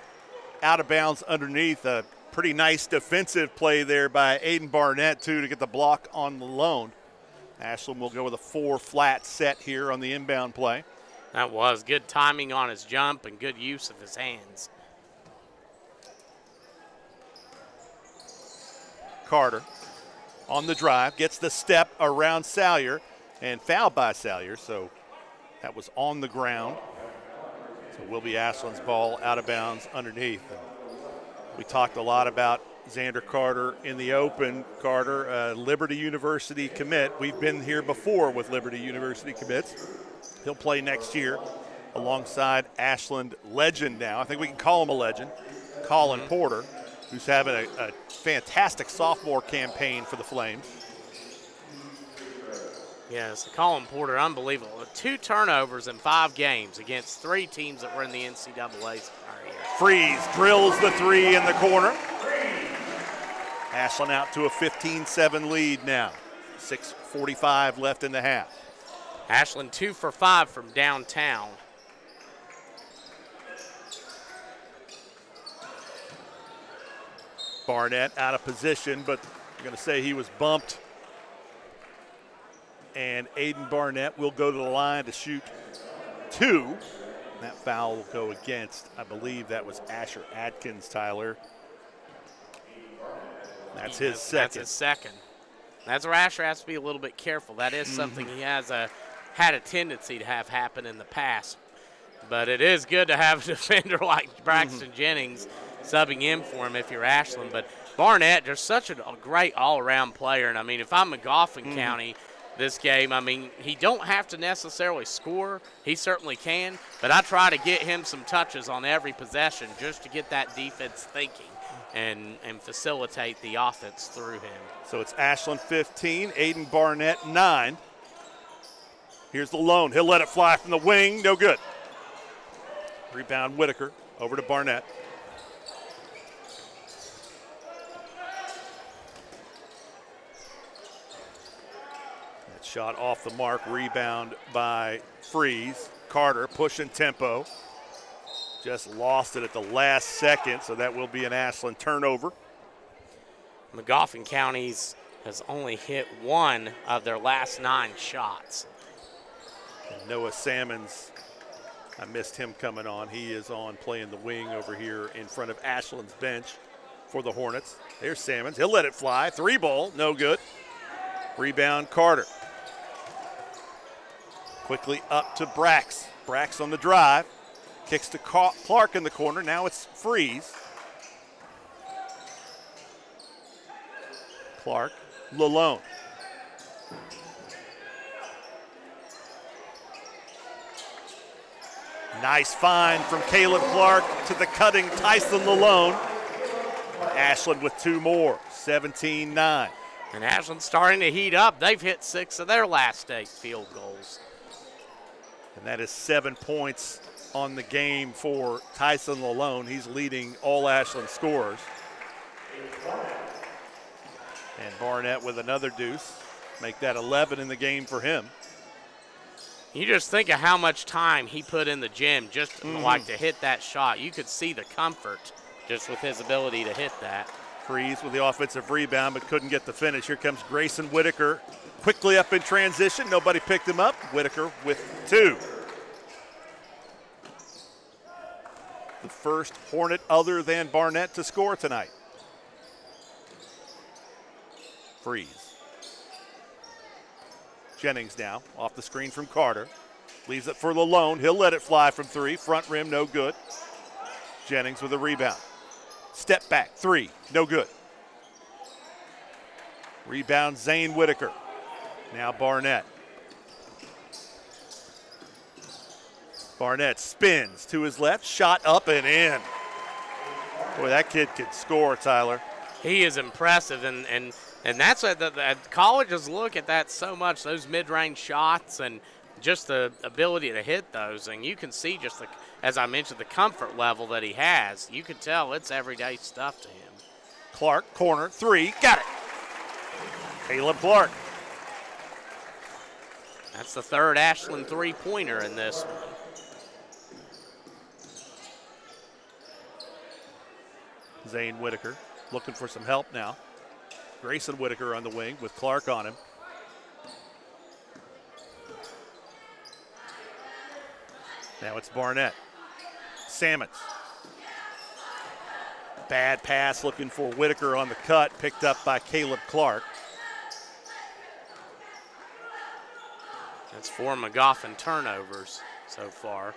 B: out of bounds underneath. A pretty nice defensive play there by Aiden Barnett, too, to get the block on Lalone. Ashland will go with a four flat set here on the inbound play.
C: That was good timing on his jump and good use of his hands.
B: Carter on the drive, gets the step around Salyer and fouled by Salyer, so that was on the ground. So will be Ashland's ball out of bounds underneath. And we talked a lot about Xander Carter in the open. Carter, uh, Liberty University commit. We've been here before with Liberty University commits. He'll play next year alongside Ashland legend now. I think we can call him a legend, Colin Porter, who's having a, a fantastic sophomore campaign for the Flames.
C: Yes, Colin Porter, unbelievable. Two turnovers in five games against three teams that were in the NCAA's prior year.
B: Freeze drills the three in the corner. Ashland out to a 15 7 lead now. 6.45 left in the half.
C: Ashland two for five from downtown.
B: Barnett out of position, but I'm going to say he was bumped. And Aiden Barnett will go to the line to shoot two. That foul will go against, I believe that was Asher Atkins, Tyler. That's his second.
C: That's his second. That's where Asher has to be a little bit careful. That is something he has a, had a tendency to have happen in the past. But it is good to have a defender like mm-hmm. Braxton Jennings subbing in for him if you're Ashland. But Barnett, just such a, a great all-around player. And I mean, if I'm Magoffin mm-hmm. County this game, I mean, he don't have to necessarily score. He certainly can. But I try to get him some touches on every possession just to get that defense thinking and, and facilitate the offense through him.
B: So it's Ashland 15, Aiden Barnett 9. Here's Lalone. He'll let it fly from the wing. No good. Rebound Whitaker over to Barnett. Shot off the mark. Rebound by Freeze. Carter pushing tempo. Just lost it at the last second, so that will be an Ashland turnover.
C: Magoffin County's has only hit one of their last nine shots.
B: And Noah Salmons, I missed him coming on. He is on playing the wing over here in front of Ashland's bench for the Hornets. There's Salmons. He'll let it fly. Three ball, no good. Rebound Carter. Quickly up to Brax. Brax on the drive. Kicks to Clark in the corner. Now it's Freeze. Clark, Lalone. Nice find from Caleb Clark to the cutting Tyson Lalone. Ashland with two more, 17 9.
C: And Ashland's starting to heat up. They've hit six of their last eight field goals.
B: And that is seven points on the game for Tyson Lalone. He's leading all Ashland scorers. And Barnett with another deuce. Make that 11 in the game for him.
C: You just think of how much time he put in the gym just
B: Mhm.
C: like to hit that shot. You could see the comfort just with his ability to hit that.
B: Freeze with the offensive rebound, but couldn't get the finish. Here comes Grayson Whitaker. Quickly up in transition. Nobody picked him up. Whitaker with two. The first Hornet other than Barnett to score tonight. Freeze. Jennings now off the screen from Carter. Leaves it for Lalone. He'll let it fly from three. Front rim, no good. Jennings with a rebound. Step back, three, no good. Rebound, Zane Whitaker. Now Barnett. Barnett spins to his left, shot up and in. Boy, that kid could score, Tyler.
C: He is impressive, and and and that's what the, the colleges look at that so much. Those mid-range shots and just the ability to hit those, and you can see just the, as I mentioned, the comfort level that he has. You can tell it's everyday stuff to him.
B: Clark, corner, three, got it. Caleb Clark.
C: That's the third Ashland three-pointer in this.
B: Zane Whitaker looking for some help now. Grayson Whitaker on the wing with Clark on him. Now it's Barnett. Sammons. Bad pass looking for Whitaker on the cut, picked up by Caleb Clark.
C: That's four Magoffin turnovers so far.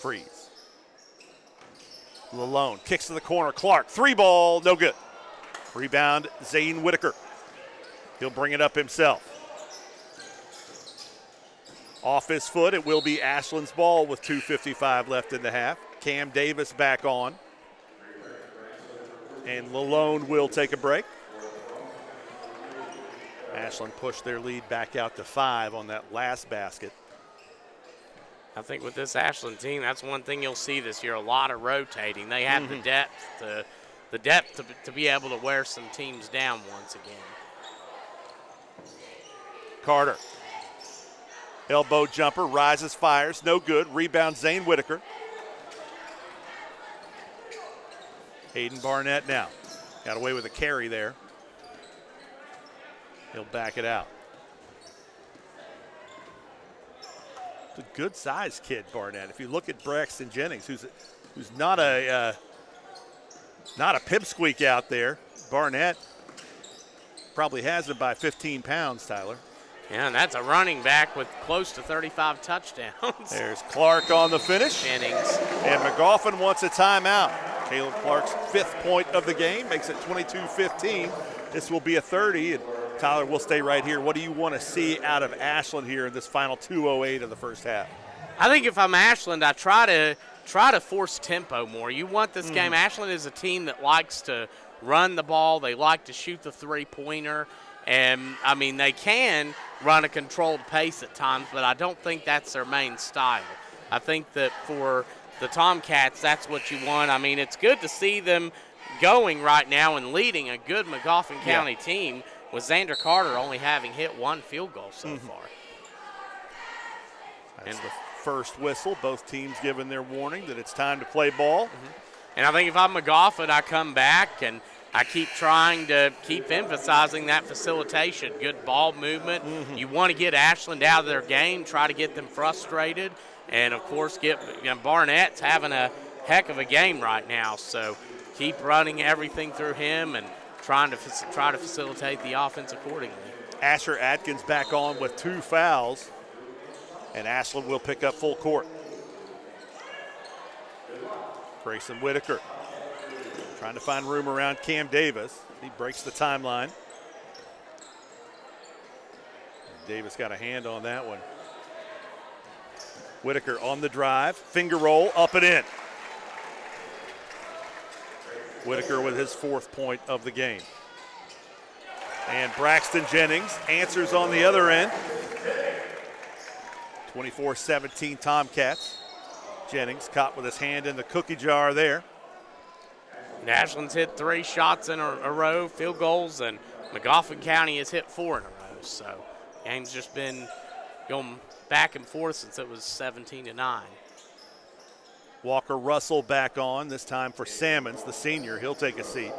B: Freeze. Lalone kicks to the corner. Clark, three ball, no good. Rebound, Zane Whitaker. He'll bring it up himself. Off his foot, it will be Ashland's ball with 2.55 left in the half. Cam Davis back on. And Lalone will take a break. Ashland pushed their lead back out to five on that last basket.
C: I think with this Ashland team, that's one thing you'll see this year. A lot of rotating. They have the
B: Mhm.
C: depth to the depth to, to be able to wear some teams down once again.
B: Carter. Elbow jumper, rises, fires, no good. Rebound, Zane Whitaker. Hayden Barnett now. Got away with a carry there. He'll back it out. It's a good sized kid, Barnett. If you look at Braxton Jennings, who's who's not a uh, not a pipsqueak out there, Barnett probably has him by 15 pounds, Tyler.
C: Yeah, and that's a running back with close to 35 touchdowns.
B: There's Clark on the finish.
C: Jennings.
B: And McGoffin wants a timeout. Caleb Clark's fifth point of the game makes it 22-15. This will be a 30, and Tyler, we'll stay right here. What do you want to see out of Ashland here in this final 208 of the first half?
C: I think if I'm Ashland, I try to try to force tempo more. You want this
B: Mhm.
C: game. Ashland is a team that likes to run the ball. They like to shoot the three pointer. And I mean, they can run a controlled pace at times, but I don't think that's their main style. I think that for the Tomcats, that's what you want. I mean, it's good to see them going right now and leading a good Magoffin
B: Yeah.
C: County team with Xander Carter only having hit one field goal so
B: Mhm.
C: far.
B: That's the first whistle. Both teams giving their warning that it's time to play ball.
C: And I think if I'm Magoffin, I come back and I keep trying to keep emphasizing that facilitation, good ball movement. You want to get Ashland out of their game, try to get them frustrated, and of course get you know, Barnett's having a heck of a game right now. So keep running everything through him and trying to try to facilitate the offense accordingly.
B: Asher Atkins back on with two fouls, and Ashland will pick up full court. Grayson Whitaker trying to find room around Cam Davis. He breaks the timeline. Davis got a hand on that one. Whitaker on the drive, finger roll, up and in. Whitaker with his fourth point of the game. And Braxton Jennings answers on the other end. 24 17 Tomcats. Jennings caught with his hand in the cookie jar there.
C: And Ashland's hit three shots in a, a row, field goals, and Magoffin County has hit four in a row. So game's just been going back and forth since it was 17 to 9.
B: Walker Russell back on, this time for Salmons, the senior. He'll take a seat.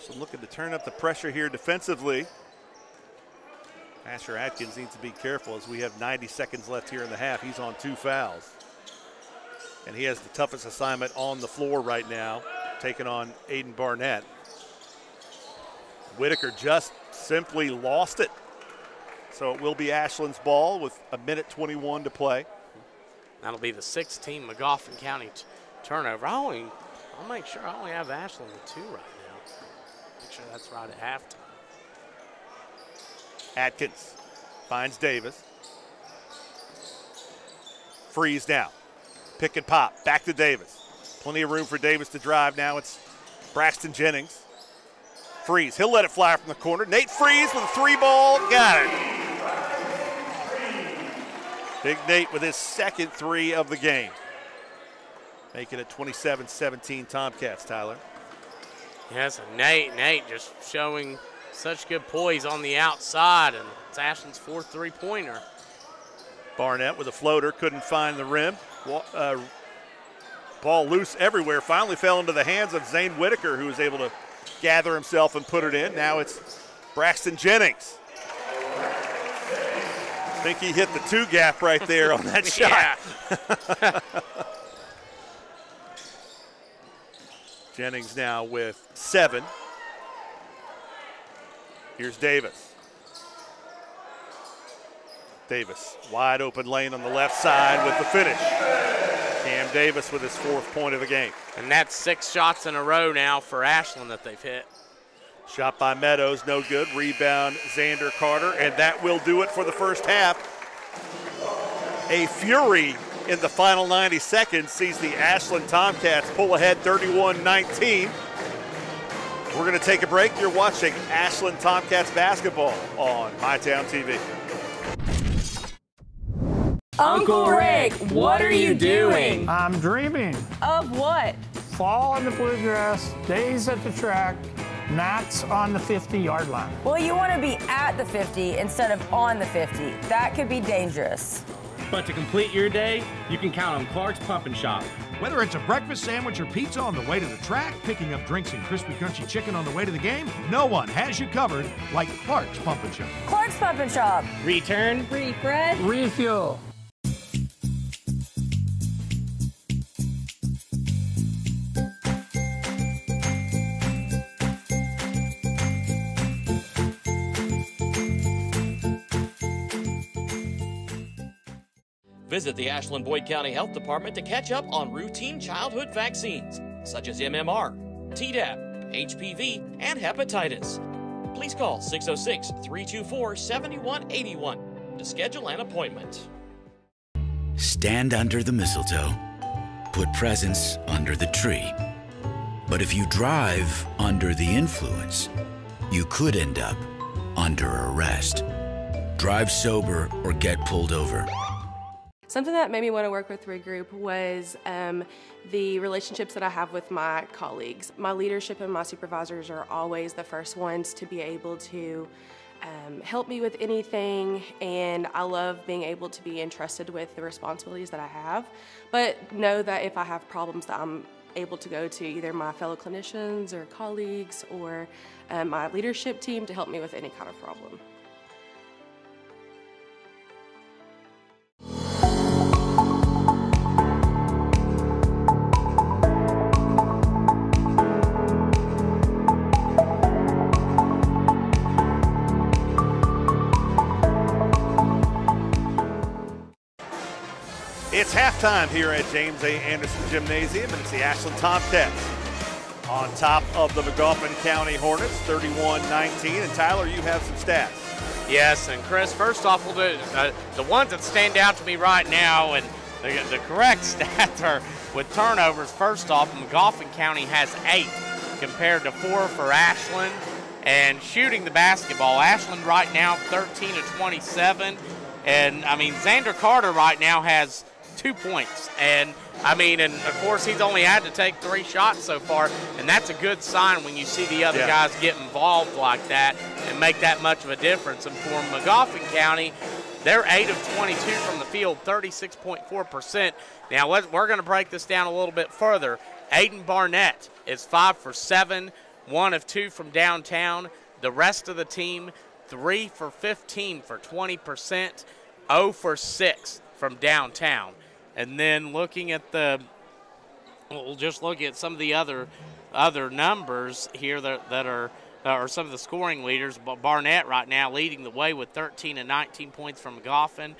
B: So looking to turn up the pressure here defensively. Asher Atkins needs to be careful as we have 90 seconds left here in the half. He's on two fouls. And he has the toughest assignment on the floor right now, taking on Aiden Barnett. Whitaker just simply lost it. So it will be Ashland's ball with a minute 21 to play.
C: That'll be the 16 Magoffin County turnover. I only, I'll make sure I only have Ashland with two right now. Make sure that's right at halftime.
B: Atkins finds Davis. Freeze now. Pick and pop. Back to Davis. Plenty of room for Davis to drive now. It's Braxton Jennings. Freeze. He'll let it fly from the corner. Nate Freeze with a three ball. Got it. Big Nate with his second three of the game. Making it 27 17 Tomcats, Tyler.
C: Yes, and Nate, Nate just showing such good poise on the outside, and it's Ashland's fourth three-pointer.
B: Barnett with a floater, couldn't find the rim. Uh, ball loose everywhere. Finally fell into the hands of Zane Whitaker, who was able to gather himself and put it in. Now it's Braxton Jennings. I think he hit the two gap right there on that shot. Jennings now with seven. Here's Davis. Davis, wide open lane on the left side with the finish. Cam Davis with his fourth point of the game.
C: And that's six shots in a row now for Ashland that they've hit.
B: Shot by Meadows, no good. Rebound, Xander Carter, and that will do it for the first half. A fury in the final 90 seconds sees the Ashland Tomcats pull ahead 31 19. We're going to take a break. You're watching Ashland Tomcats basketball on MyTown TV.
P: Uncle Rick, what are you doing?
N: I'm dreaming.
P: Of what?
N: Fall in the bluegrass, days at the track, nights on the 50 yard line.
U: Well, you want to be at the 50 instead of on the 50. That could be dangerous.
O: But to complete your day, you can count on Clark's Pump and Shop.
Q: Whether it's a breakfast sandwich or pizza on the way to the track, picking up drinks and crispy crunchy chicken on the way to the game, no one has you covered like Clark's Pump and Shop.
U: Clark's Pump and Shop.
O: Return,
P: refresh,
N: refuel.
R: Visit the Ashland Boyd County Health Department to catch up on routine childhood vaccines such as MMR, Tdap, HPV, and hepatitis. Please call 606 324 7181 to schedule an appointment.
S: Stand under the mistletoe. Put presents under the tree. But if you drive under the influence, you could end up under arrest. Drive sober or get pulled over.
V: Something that made me want to work with Regroup was um, the relationships that I have with my colleagues. My leadership and my supervisors are always the first ones to be able to um, help me with anything, and I love being able to be entrusted with the responsibilities that I have. But know that if I have problems, that I'm able to go to either my fellow clinicians or colleagues or um, my leadership team to help me with any kind of problem.
B: It's halftime here at James A. Anderson Gymnasium, and it's the Ashland Tomcats on top of the Magoffin County Hornets, 31-19. And Tyler, you have some stats.
C: Yes, and Chris, first off, we'll do uh, the ones that stand out to me right now, and the, the correct stats are with turnovers. First off, Magoffin County has eight compared to four for Ashland. And shooting the basketball, Ashland right now 13 to 27. And I mean, Xander Carter right now has two points. And I mean, and of course, he's only had to take three shots so far, and that's a good sign when you see the other
B: Yeah.
C: guys get involved like that and make that much of a difference. And for Magoffin County, they're 8 of 22 from the field, 36.4%. Now, let's, we're going to break this down a little bit further. Aiden Barnett is 5 for 7, 1 of 2 from downtown. The rest of the team, 3 for 15 for 20%, 0 for 6 from downtown. And then looking at the, we'll just look at some of the other other numbers here that, that are uh, or some of the scoring leaders. But Barnett right now leading the way with 13 and 19 points from Goffin.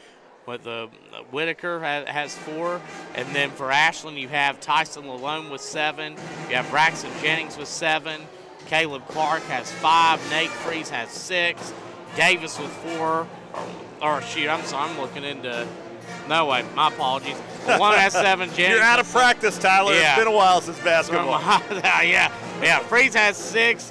C: With the Whitaker has, has four, and then for Ashland you have Tyson Lalone with seven. You have Braxton Jennings with seven. Caleb Clark has five. Nate Freeze has six. Davis with four. Or, or shoot, I'm sorry, I'm looking into. No way, my apologies. One has seven. Jennings
B: You're out of practice, Tyler.
C: Yeah.
B: It's been a while since basketball.
C: yeah, yeah. Freeze has six.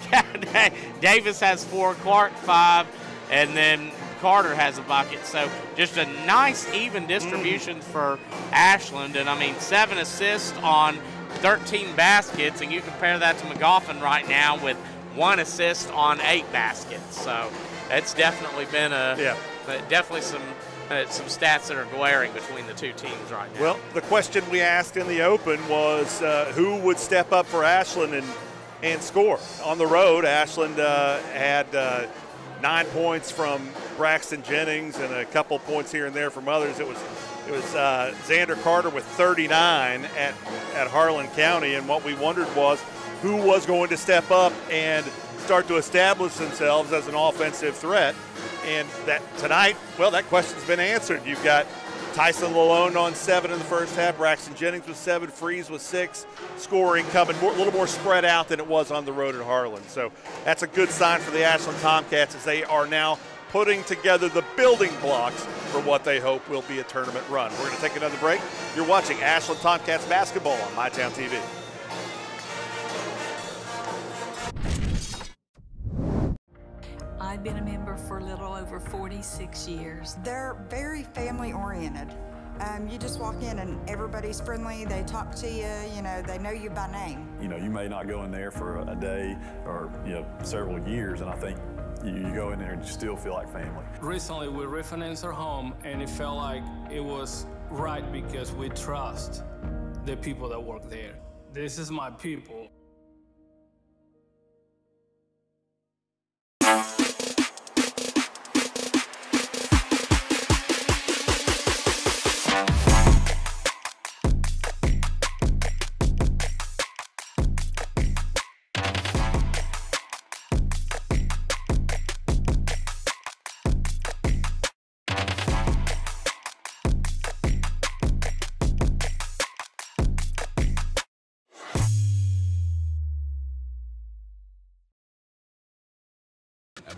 C: Davis has four. Clark five, and then Carter has a bucket. So just a nice even distribution mm. for Ashland, and I mean seven assists on 13 baskets, and you compare that to Magoffin right now with one assist on eight baskets. So it's definitely been a
B: Yeah.
C: definitely some uh, some stats that are glaring between the two teams right now.
B: Well, the question we asked in the open was uh, who would step up for Ashland and and score on the road. Ashland uh, had uh, nine points from Braxton Jennings and a couple points here and there from others. It was it was uh, Xander Carter with 39 at at Harlan County, and what we wondered was who was going to step up and start to establish themselves as an offensive threat. And that tonight, well, that question's been answered. You've got Tyson Lalone on seven in the first half. Braxton Jennings with seven. Freeze with six. Scoring coming more, a little more spread out than it was on the road at Harlan. So that's a good sign for the Ashland Tomcats as they are now putting together the building blocks for what they hope will be a tournament run. We're going to take another break. You're watching Ashland Tomcats basketball on MyTown TV.
D: I've been a member for a little over 46 years.
E: They're very family oriented. Um, you just walk in and everybody's friendly. They talk to you. You know, they know you by name.
W: You know, you may not go in there for a day or you know several years, and I think you, you go in there and you still feel like family.
G: Recently, we refinanced our home, and it felt like it was right because we trust the people that work there. This is my people.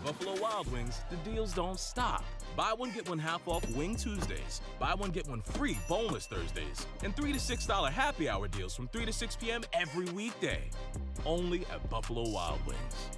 H: Buffalo Wild Wings, the deals don't stop. Buy one, get one half off Wing Tuesdays. Buy one, get one free boneless Thursdays. And 3 to $6 happy hour deals from 3 to 6 p.m. every weekday. Only at Buffalo Wild Wings.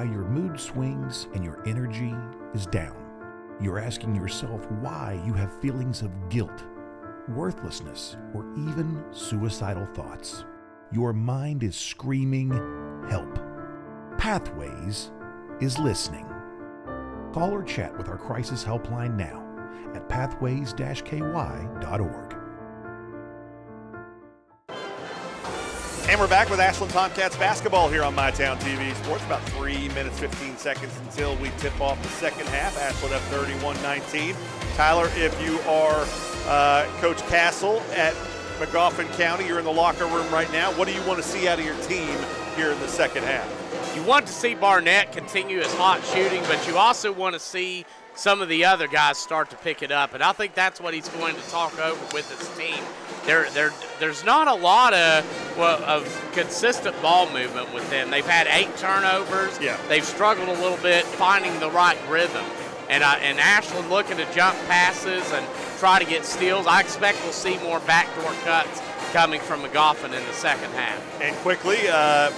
I: Why your mood swings and your energy is down. You're asking yourself why you have feelings of guilt, worthlessness, or even suicidal thoughts. Your mind is screaming, Help. Pathways is listening. Call or chat with our crisis helpline now at pathways-ky.org.
B: And we're back with Ashland Tomcats basketball here on MyTown TV Sports. About three minutes, 15 seconds until we tip off the second half. Ashland up 31-19. Tyler, if you are uh, Coach Castle at Magoffin County, you're in the locker room right now. What do you want to see out of your team here in the second half?
C: You want to see Barnett continue his hot shooting, but you also want to see some of the other guys start to pick it up. And I think that's what he's going to talk over with his team. There, there, there's not a lot of well, of consistent ball movement with them. They've had eight turnovers.
B: Yeah.
C: They've struggled a little bit finding the right rhythm. And, uh, and Ashland looking to jump passes and try to get steals. I expect we'll see more backdoor cuts coming from Magoffin in the second half.
B: And quickly, uh,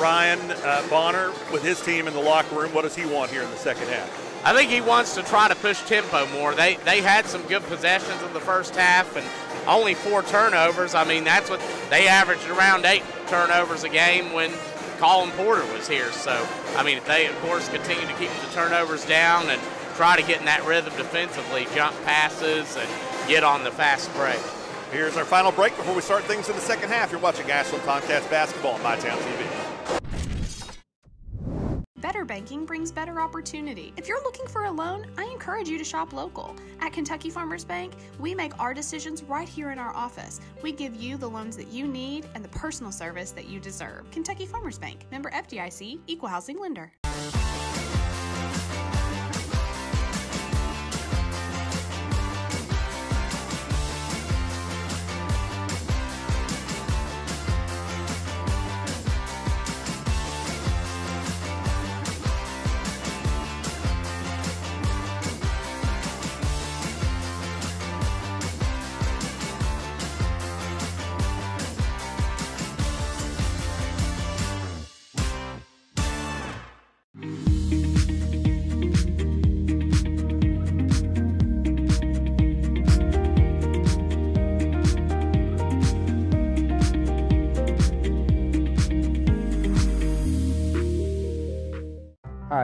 B: Ryan uh, Bonner with his team in the locker room, what does he want here in the second half?
C: I think he wants to try to push tempo more. They they had some good possessions in the first half and only four turnovers. I mean, that's what they averaged around eight turnovers a game when Colin Porter was here. So, I mean, if they, of course, continue to keep the turnovers down and try to get in that rhythm defensively, jump passes, and get on the fast break.
B: Here's our final break before we start things in the second half. You're watching Ashland Tomcats basketball on MyTown TV.
J: Better banking brings better opportunity. If you're looking for a loan, I encourage you to shop local. At Kentucky Farmers Bank, we make our decisions right here in our office. We give you the loans that you need and the personal service that you deserve. Kentucky Farmers Bank, member FDIC, equal housing lender.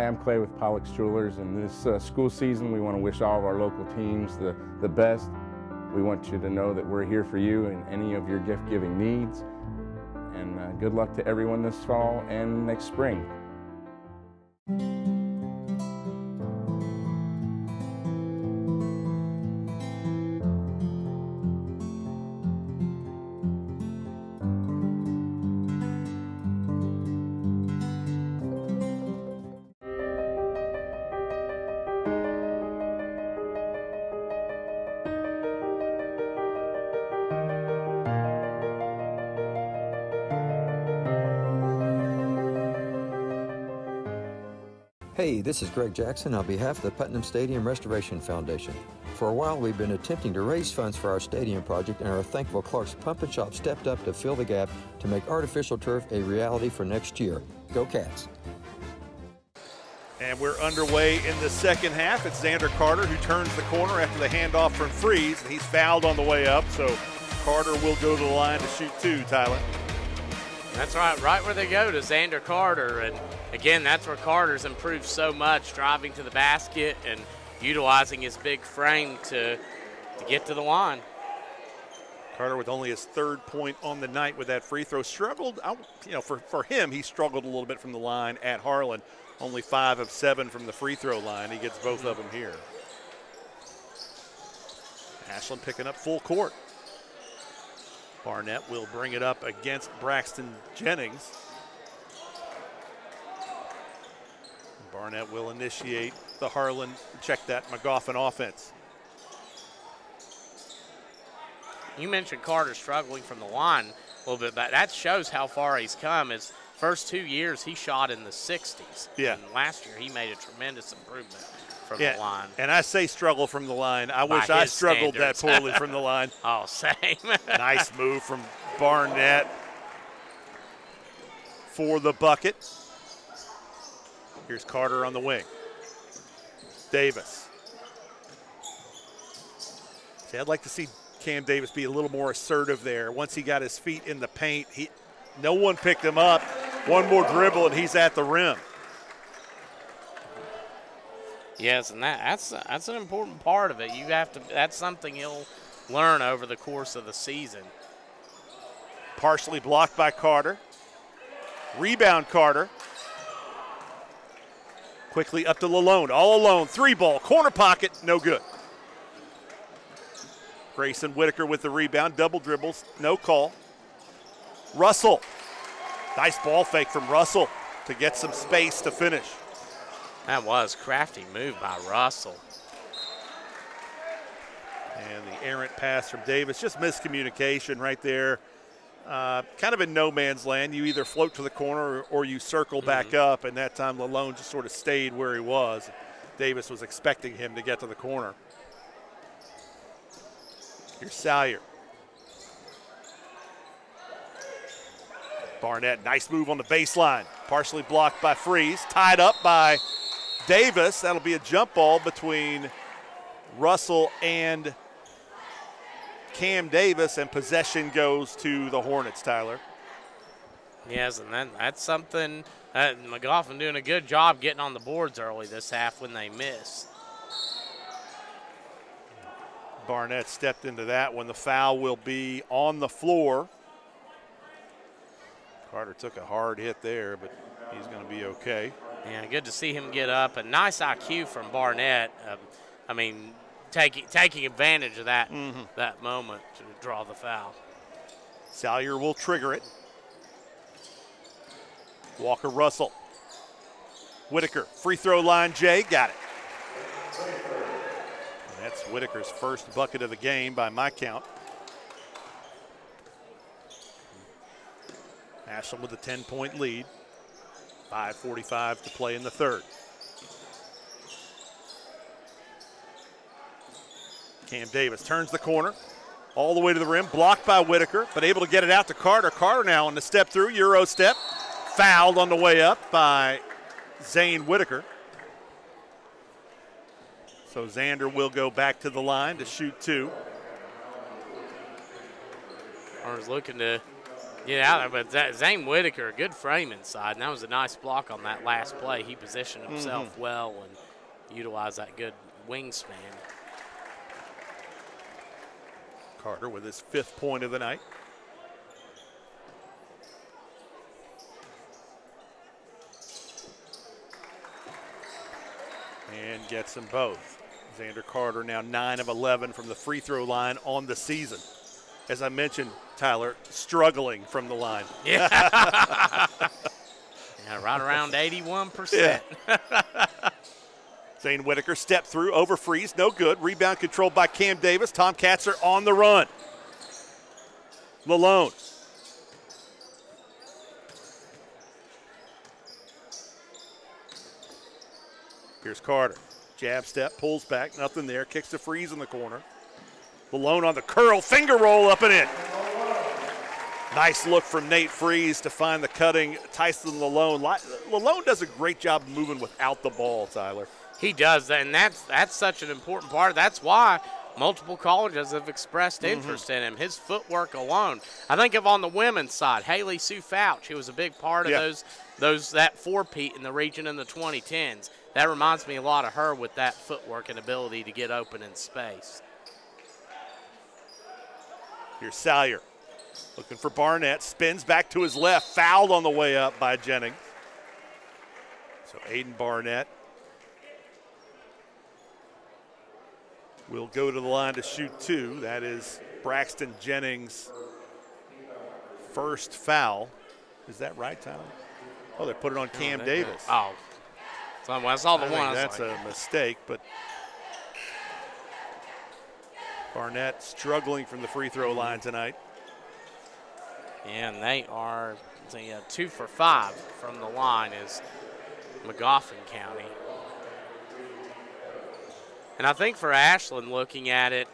L: I'm Clay with Pollock's Jewelers, and this uh, school season we want to wish all of our local teams the, the best. We want you to know that we're here for you in any of your gift-giving needs. And uh, good luck to everyone this fall and next spring.
M: This is Greg Jackson on behalf of the Putnam Stadium Restoration Foundation. For a while, we've been attempting to raise funds for our stadium project and are thankful Clark's Pump and Shop stepped up to fill the gap to make artificial turf a reality for next year. Go Cats!
B: And we're underway in the second half. It's Xander Carter who turns the corner after the handoff from Freeze, and he's fouled on the way up, so Carter will go to the line to shoot two, Tyler.
C: That's right, right where they go to Xander Carter. And again, that's where Carter's improved so much, driving to the basket and utilizing his big frame to, to get to the line.
B: Carter with only his third point on the night with that free throw. Struggled, you know, for, for him, he struggled a little bit from the line at Harlan. Only five of seven from the free throw line. He gets both of them here. Ashland picking up full court. Barnett will bring it up against Braxton Jennings. Barnett will initiate the Harlan, check that Magoffin offense.
C: You mentioned Carter struggling from the line a little bit, but that shows how far he's come. His first two years, he shot in the 60s.
B: Yeah.
C: And last year, he made a tremendous improvement from
B: yeah,
C: the line.
B: And I say struggle from the line. I
C: By
B: wish I struggled
C: standards.
B: that poorly from the line.
C: oh, same.
B: nice move from Barnett for the bucket. Here's Carter on the wing. Davis. See, I'd like to see Cam Davis be a little more assertive there. Once he got his feet in the paint, he no one picked him up. One more dribble and he's at the rim.
C: Yes, and that, that's that's an important part of it. You have to. That's something he'll learn over the course of the season.
B: Partially blocked by Carter. Rebound Carter. Quickly up to Lalone, all alone. Three ball, corner pocket, no good. Grayson Whitaker with the rebound, double dribbles, no call. Russell, nice ball fake from Russell to get some space to finish.
C: That was crafty move by Russell.
B: And the errant pass from Davis, just miscommunication right there. Uh, kind of in no man's land. You either float to the corner or, or you circle back up, and that time Lalone just sort of stayed where he was. Davis was expecting him to get to the corner. Here's Salyer. Barnett, nice move on the baseline. Partially blocked by Freeze. Tied up by Davis. That'll be a jump ball between Russell and Cam Davis, and possession goes to the Hornets, Tyler.
C: Yes, and then that's something uh, Magoffin doing a good job getting on the boards early this half when they miss.
B: Barnett stepped into that when the foul will be on the floor. Carter took a hard hit there, but he's going to be okay.
C: Yeah, good to see him get up. A nice IQ from Barnett. Um, I mean, taking taking advantage of that mm-hmm. that moment to draw the foul.
B: Salyer will trigger it. Walker Russell. Whitaker, free throw line, Jay, got it. And that's Whitaker's first bucket of the game by my count. Ashland with a 10 point lead. 5.45 to play in the third. Cam Davis turns the corner all the way to the rim, blocked by Whitaker, but able to get it out to Carter. Carter now on the step through, Euro step, fouled on the way up by Zane Whitaker. So Xander will go back to the line to shoot two.
C: Was looking to get out there, but Zane Whitaker, good frame inside, and that was a nice block on that last play. He positioned himself
B: Mhm.
C: well and utilized that good wingspan.
B: Carter with his fifth point of the night. And gets them both. Xander Carter now 9 of 11 from the free throw line on the season. As I mentioned, Tyler, struggling from the line.
C: Yeah. yeah, right around 81%.
B: Zane Whitaker step through, over Freeze, no good. Rebound controlled by Cam Davis. Tom Katzer on the run. Lalone. Here's Carter. Jab step, pulls back, nothing there. Kicks the Freeze in the corner. Lalone on the curl, finger roll up and in. Nice look from Nate Freeze to find the cutting Tyson Lalone. Lalone does a great job moving without the ball, Tyler.
C: He does, and that's that's such an important part. That's why multiple colleges have expressed
B: Mm-hmm.
C: interest in him. His footwork alone. I think of on the women's side, Haley Sue Fouch. He was a big part of
B: Yeah.
C: those those that four-peat in the region in the 2010s. That reminds me a lot of her with that footwork and ability to get open in space.
B: Here's Salyer. Looking for Barnett. Spins back to his left. Fouled on the way up by Jennings. So Aiden Barnett will go to the line to shoot two. That is Braxton Jennings' first foul. Is that right, Tyler? Oh, they put it on Cam
C: they-
B: Davis.
C: Oh. So I saw the
B: I
C: one.
B: think
C: I was
B: that's
C: like,
B: a mistake, but Barnett struggling from the free throw line tonight.
C: And they are the, uh, two for five from the line is Magoffin County. And I think for Ashland, looking at it,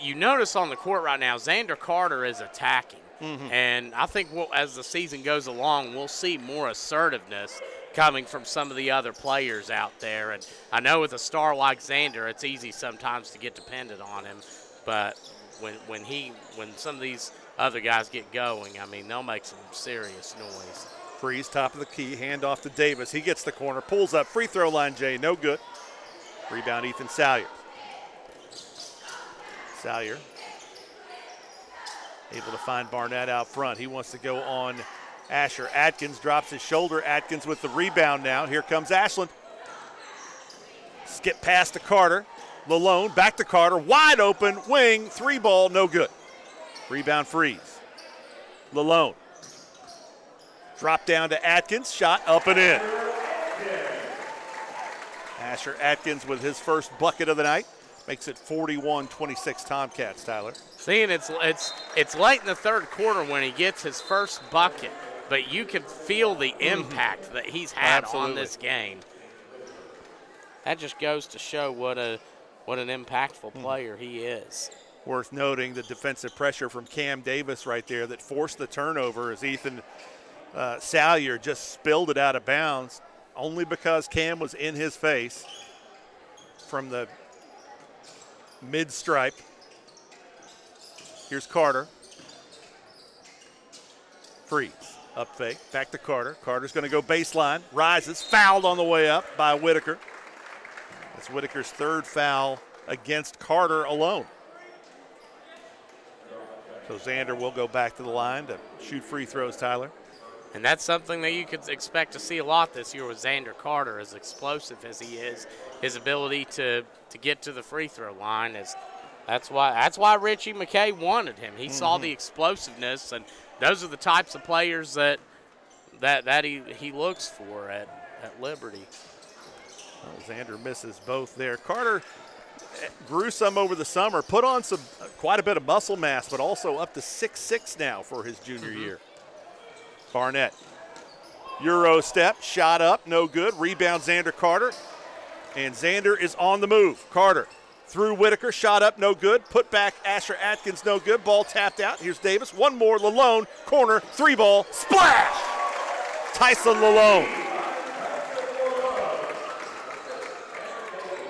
C: you notice on the court right now, Xander Carter is attacking. Mm-hmm. And I think we'll, as the season goes along, we'll see more assertiveness coming from some of the other players out there. And I know with a star like Xander, it's easy sometimes to get dependent on him. But when, when he when some of these other guys get going, I mean, they'll make some serious noise.
B: Freeze, top of the key, hand off to Davis. He gets the corner, pulls up, free throw line, Jay, no good. Rebound, Ethan Salyer. Salyer able to find Barnett out front. He wants to go on Asher. Atkins drops his shoulder. Atkins with the rebound now. Here comes Ashland. Skip past to Carter. Lalone, back to Carter. Wide open, wing, three ball, no good. Rebound Freeze. Lalone. Drop down to Atkins. Shot up and in. Asher Atkins with his first bucket of the night. Makes it 41-26 Tomcats, Tyler.
C: Seeing it's it's it's late in the third quarter when he gets his first bucket, but you can feel the impact that he's had on this game. That just goes to show what a what an impactful player he is.
B: Worth noting the defensive pressure from Cam Davis right there that forced the turnover as Ethan uh, Salyer just spilled it out of bounds only because Cam was in his face from the mid stripe. Here's Carter. Freeze. Up fake. Back to Carter. Carter's going to go baseline. Rises. Fouled on the way up by Whitaker. That's Whitaker's third foul against Carter alone. So Xander will go back to the line to shoot free throws, Tyler.
C: And that's something that you could expect to see a lot this year with Xander Carter, as explosive as he is. His ability to, to get to the free throw line is that's why that's why Ritchie McKay wanted him. He saw
B: Mhm.
C: the explosiveness, and those are the types of players that that that he, he looks for at, at Liberty.
B: Well, Xander misses both there. Carter eh, grew some over the summer, put on some uh, quite a bit of muscle mass, but also up to six six now for his junior year. Barnett, Euro step, shot up, no good. Rebound, Xander Carter. And Xander is on the move. Carter through Whitaker, shot up, no good. Put back, Asher Atkins, no good. Ball tapped out. Here's Davis. One more, Lalone, corner, three ball, splash! Tyson Lalone.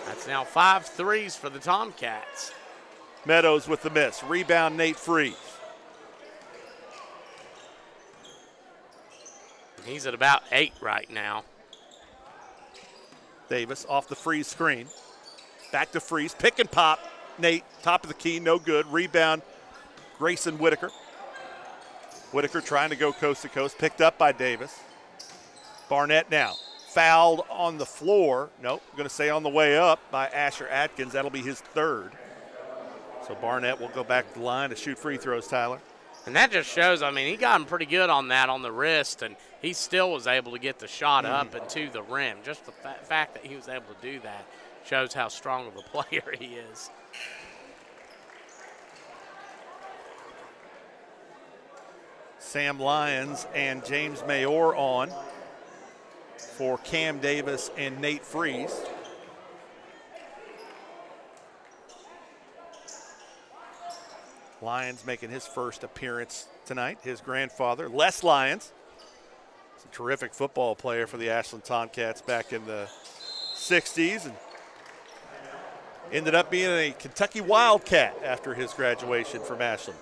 C: That's now five threes for the Tomcats.
B: Meadows with the miss. Rebound, Nate Freeze.
C: He's at about eight right now.
B: Davis off the Freeze screen. Back to Freeze. Pick and pop. Nate, top of the key, no good. Rebound, Grayson Whitaker. Whitaker trying to go coast to coast. Picked up by Davis. Barnett now. Fouled on the floor. Nope, going to say on the way up by Asher Atkins. That'll be his third. So Barnett will go back to the line to shoot free throws, Tyler.
C: And that just shows, I mean, he got him pretty good on that on the wrist, and he still was able to get the shot mm. up and to the rim. Just the fa- fact that he was able to do that shows how strong of a player he is.
B: Sam Lyons and James Mayor on for Cam Davis and Nate Freeze. Lyons making his first appearance tonight. His grandfather, Les Lyons, a terrific football player for the Ashland Tomcats back in the 60s and ended up being a Kentucky Wildcat after his graduation from Ashland.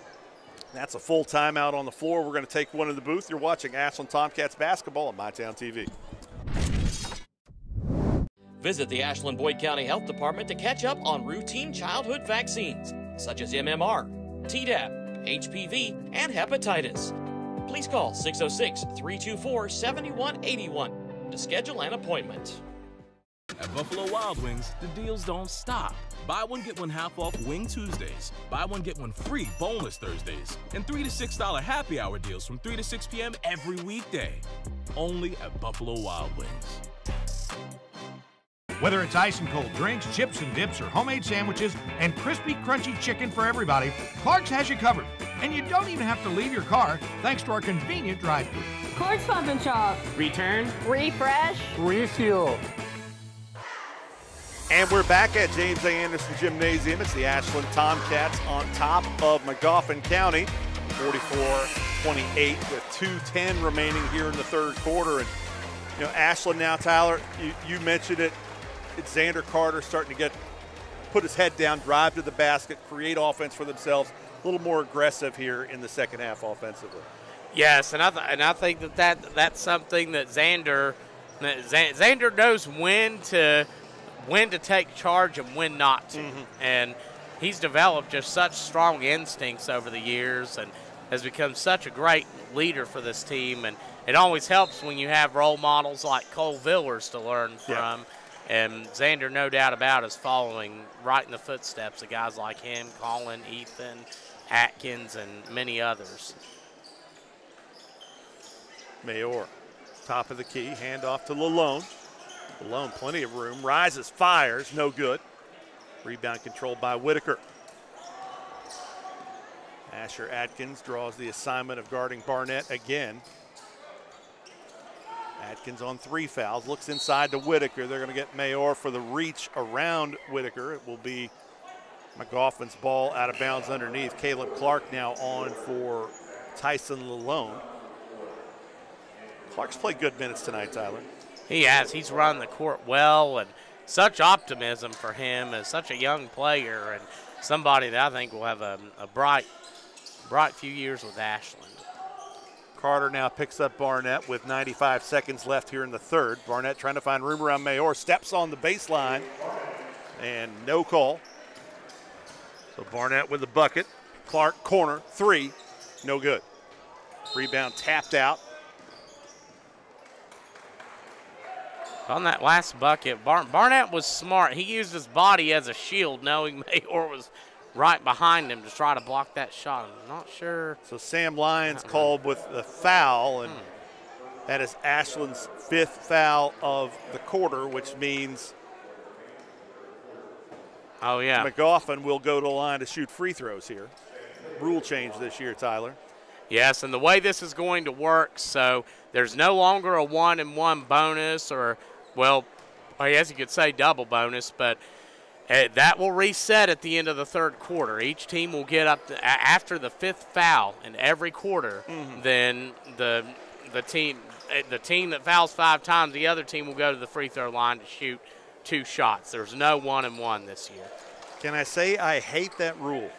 B: That's a full timeout on the floor. We're going to take one in the booth. You're watching Ashland Tomcats basketball on MyTown TV.
R: Visit the Ashland Boyd County Health Department to catch up on routine childhood vaccines such as MMR, Tdap, HPV, and hepatitis. Please call 606 324 7181 to schedule an appointment.
H: At Buffalo Wild Wings, the deals don't stop. Buy one, get one half off Wing Tuesdays. Buy one, get one free boneless Thursdays. And 3 to $6 happy hour deals from 3 to 6 p.m. every weekday. Only at Buffalo Wild Wings.
Q: Whether it's ice and cold drinks, chips and dips, or homemade sandwiches, and crispy, crunchy chicken for everybody, Clark's has you covered. And you don't even have to leave your car thanks to our convenient drive-thru.
P: Clark's Pump and Shop.
O: Return.
P: Refresh.
N: Refuel.
B: And we're back at James A. Anderson Gymnasium. It's the Ashland Tomcats on top of Magoffin County, 44-28 with 2:10 remaining here in the third quarter. And you know, Ashland now, Tyler, you, you mentioned it. It's Xander Carter starting to get put his head down, drive to the basket, create offense for themselves. A little more aggressive here in the second half offensively.
C: Yes, and I th- and I think that, that that's something that Xander that Xander knows when to when to take charge and when not to. Mm-hmm. And he's developed just such strong instincts over the years and has become such a great leader for this team. And it always helps when you have role models like Cole Villers to learn from. Yeah. And Xander, no doubt about, is following right in the footsteps of guys like him, Colin, Ethan, Atkins, and many others.
B: Mayor, top of the key, handoff to Lalone. Lalone, plenty of room. Rises, fires, no good. Rebound controlled by Whitaker. Asher Atkins draws the assignment of guarding Barnett again. Atkins on three fouls, looks inside to Whitaker. They're going to get Mayor for the reach around Whitaker. It will be Magoffin's ball out of bounds underneath. Caleb Clark now on for Tyson Lalone. Clark's played good minutes tonight, Tyler.
C: He has. He's run the court well, and such optimism for him as such a young player and somebody that I think will have a, a bright, bright few years with Ashland.
B: Carter now picks up Barnett with 95 seconds left here in the third. Barnett trying to find room around Mayor, steps on the baseline, and no call. So Barnett with the bucket. Clark corner, three, no good. Rebound tapped out.
C: On that last bucket, Bar- Barnett was smart. He used his body as a shield, knowing Mayor was right behind him to try to block that shot. I'm not sure.
B: So Sam Lyons called with the foul, and hmm. that is Ashland's fifth foul of the quarter, which means.
C: Oh yeah.
B: Magoffin will go to the line to shoot free throws here. Rule change this year, Tyler.
C: Yes, and the way this is going to work, so there's no longer a one and one bonus or well, I guess you could say double bonus, but that will reset at the end of the third quarter. Each team will get up to, after the fifth foul in every quarter. Mm-hmm. Then the the team eh, the team that fouls five times, the other team will go to the free throw line to shoot two shots. There's no one and one this year.
B: Can I say I hate that rule?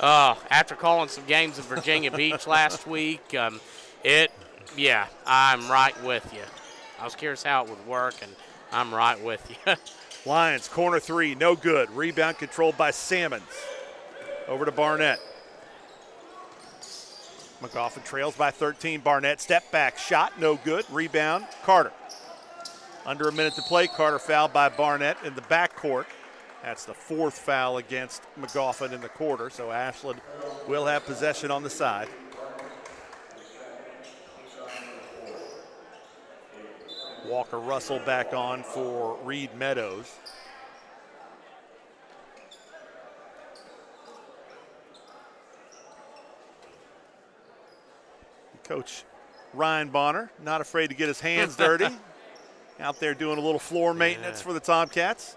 C: Uh, after calling some games in Virginia Beach last week, um, it, yeah, I'm right with you. I was curious how it would work, and I'm right with you.
B: Lyons, corner three, no good. Rebound controlled by Salmons. Over to Barnett. Magoffin trails by 13. Barnett, step back, shot, no good. Rebound, Carter. Under a minute to play, Carter fouled by Barnett in the backcourt. That's the fourth foul against Magoffin in the quarter, so Ashland will have possession on the side. Walker Russell back on for Reed Meadows. Coach Ryan Bonner, not afraid to get his hands dirty. Out there doing a little floor maintenance yeah. for the Tomcats.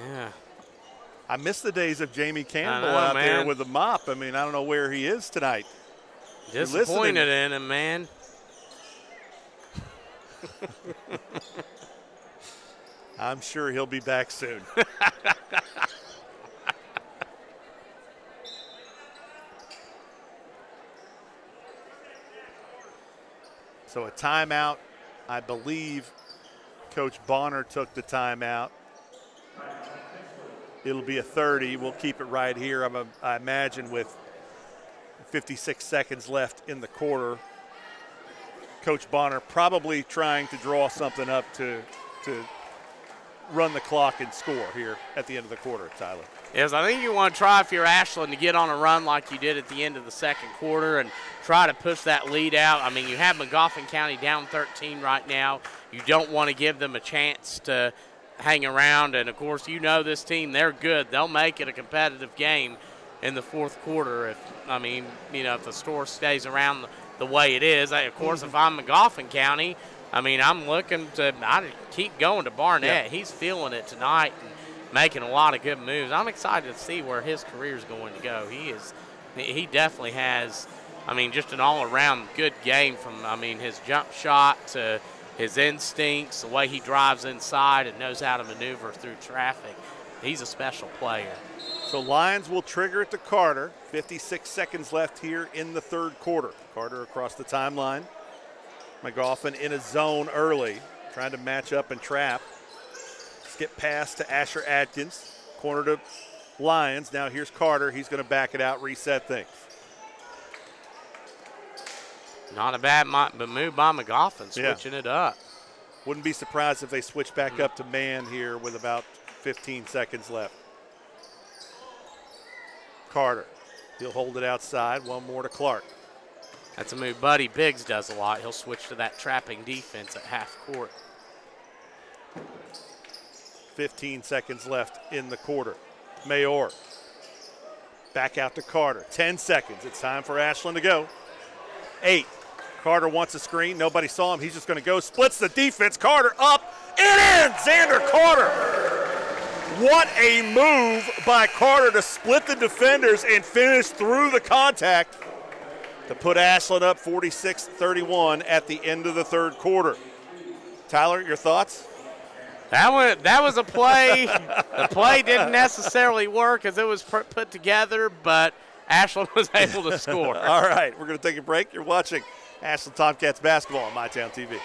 C: Yeah.
B: I miss the days of Jamie Campbell
C: know,
B: out there with the mop. I mean, I don't know where he is tonight.
C: Disappointed in him, man.
B: I'm sure he'll be back soon. so a timeout. I believe Coach Bonner took the timeout. It'll be a 30. We'll keep it right here. I'm a, I imagine with 56 seconds left in the quarter. Coach Bonner probably trying to draw something up to to run the clock and score here at the end of the quarter, Tyler.
C: Yes, I think you want to try if you're Ashland to get on a run like you did at the end of the second quarter and try to push that lead out. I mean, you have Magoffin County down 13 right now. You don't want to give them a chance to hang around. And of course, you know this team, they're good. They'll make it a competitive game in the fourth quarter. If I mean, you know, if the score stays around the, the way it is. I, of course, if I'm in Magoffin County, I mean, I'm looking to I keep going to Barnett.
B: Yeah.
C: He's feeling it tonight and making a lot of good moves. I'm excited to see where his career is going to go. He is, he definitely has. I mean, just an all-around good game from. I mean, his jump shot to his instincts, the way he drives inside and knows how to maneuver through traffic. He's a special player.
B: So Lyons will trigger it to Carter. 56 seconds left here in the third quarter. Carter across the timeline. Magoffin in a zone early, trying to match up and trap. Skip pass to Asher Atkins. Corner to Lyons. Now here's Carter. He's going to back it out, reset things.
C: Not a bad move by Magoffin,
B: Yeah.
C: switching it up.
B: Wouldn't be surprised if they switch back hmm. up to man here with about 15 seconds left. Carter. He'll hold it outside. One more to Clark.
C: That's a move Buddy Biggs does a lot. He'll switch to that trapping defense at half court.
B: 15 seconds left in the quarter. Mayor. Back out to Carter. 10 seconds. It's time for Ashland to go. Eight. Carter wants a screen. Nobody saw him. He's just going to go. Splits the defense. Carter up. It in. Xander Carter. What a move by Carter to split the defenders and finish through the contact to put Ashland up 46 31 at the end of the third quarter. Tyler, your thoughts?
C: That one, that was a play. the play didn't necessarily work as it was put together, but Ashland was able to score.
B: All right, we're going to take a break. You're watching Ashland Tomcats basketball on MyTown TV.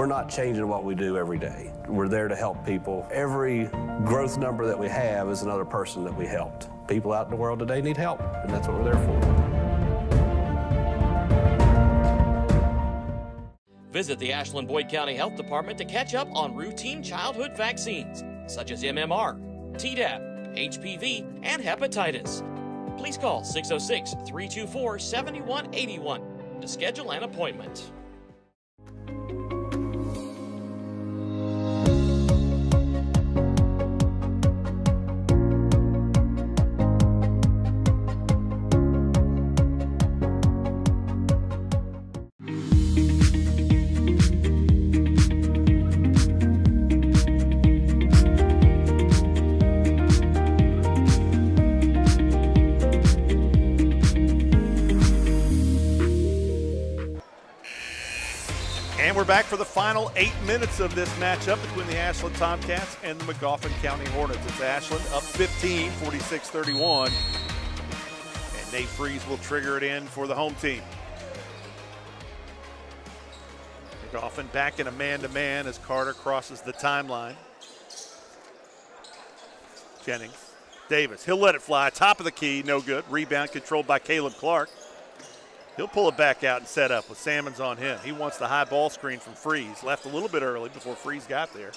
X: We're not changing what we do every day. We're there to help people. Every growth number that we have is another person that we helped. People out in the world today need help, and that's what we're there for.
R: Visit the Ashland Boyd County Health Department to catch up on routine childhood vaccines such as MMR, Tdap, HPV, and hepatitis. Please call 606 324 7181 to schedule an appointment.
B: Back for the final eight minutes of this matchup between the Ashland Tomcats and the Magoffin County Hornets. It's Ashland up 15, 46 31. And Nate Freeze will trigger it in for the home team. Magoffin back in a man to man as Carter crosses the timeline. Jennings. Davis. He'll let it fly. Top of the key. No good. Rebound controlled by Caleb Clark. He'll pull it back out and set up with Salmons on him. He wants the high ball screen from Freeze. Left a little bit early before Freeze got there.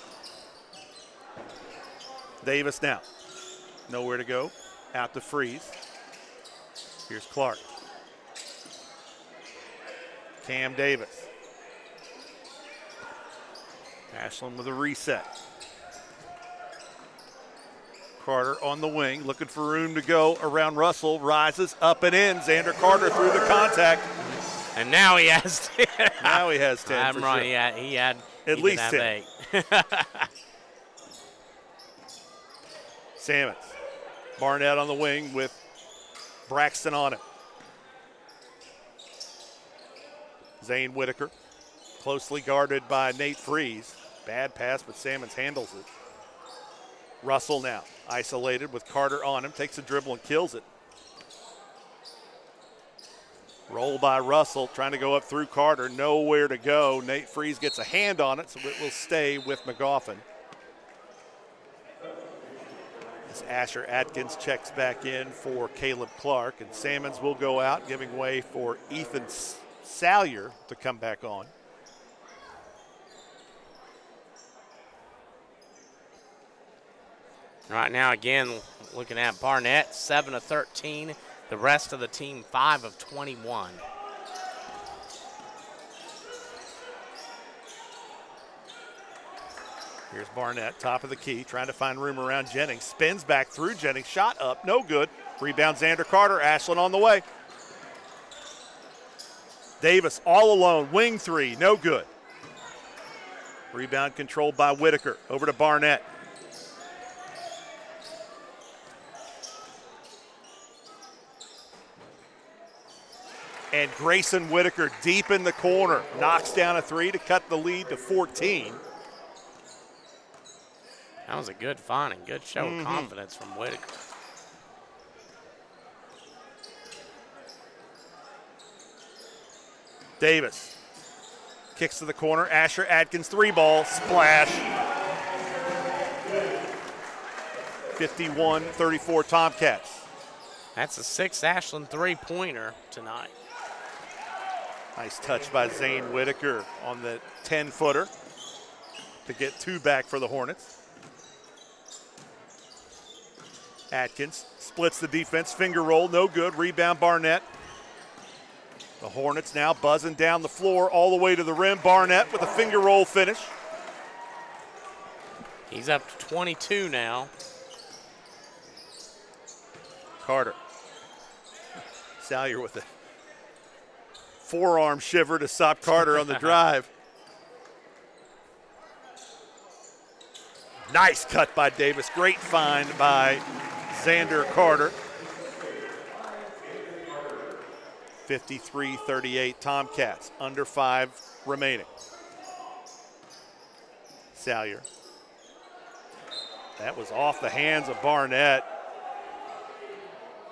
B: Davis now. Nowhere to go. Out to Freeze. Here's Clark. Cam Davis. Ashland with a reset. Carter on the wing, looking for room to go around Russell. Rises up and in. Xander Carter through the contact.
C: And now he has 10.
B: Now he has 10
C: I'm right.
B: sure.
C: He had, he had
B: At
C: he
B: least 10.
C: have eight.
B: Sammons. Barnett on the wing with Braxton on it. Zane Whitaker, closely guarded by Nate Freeze. Bad pass, but Sammons handles it. Russell now, isolated with Carter on him, takes a dribble and kills it. Roll by Russell, trying to go up through Carter, nowhere to go. Nate Freeze gets a hand on it, so it will stay with Magoffin. As Asher Atkins checks back in for Caleb Clark, and Sammons will go out, giving way for Ethan Salyer to come back on.
C: Right now, again, looking at Barnett, 7 of 13. The rest of the team, 5 of 21.
B: Here's Barnett, top of the key, trying to find room around Jennings. Spins back through Jennings, shot up, no good. Rebound Xander Carter, Ashland on the way. Davis all alone, wing three, no good. Rebound controlled by Whitaker. Over to Barnett. And Grayson Whitaker deep in the corner knocks down a three to cut the lead to 14.
C: That was a good find and good show
B: Mhm.
C: of confidence from Whitaker.
B: Davis kicks to the corner. Asher Atkins three ball splash. 51 34 Tomcats.
C: That's a six Ashland three pointer tonight.
B: Nice touch by Zane Whitaker on the 10 footer to get two back for the Hornets. Atkins splits the defense, finger roll, no good. Rebound Barnett. The Hornets now buzzing down the floor all the way to the rim. Barnett with a finger roll finish.
C: He's up to 22 now.
B: Carter. Salyer with a forearm shiver to stop Carter on the drive. Nice cut by Davis. Great find by Xander Carter. 53 38 Tomcats. Under five remaining. Salyer. That was off the hands of Barnett.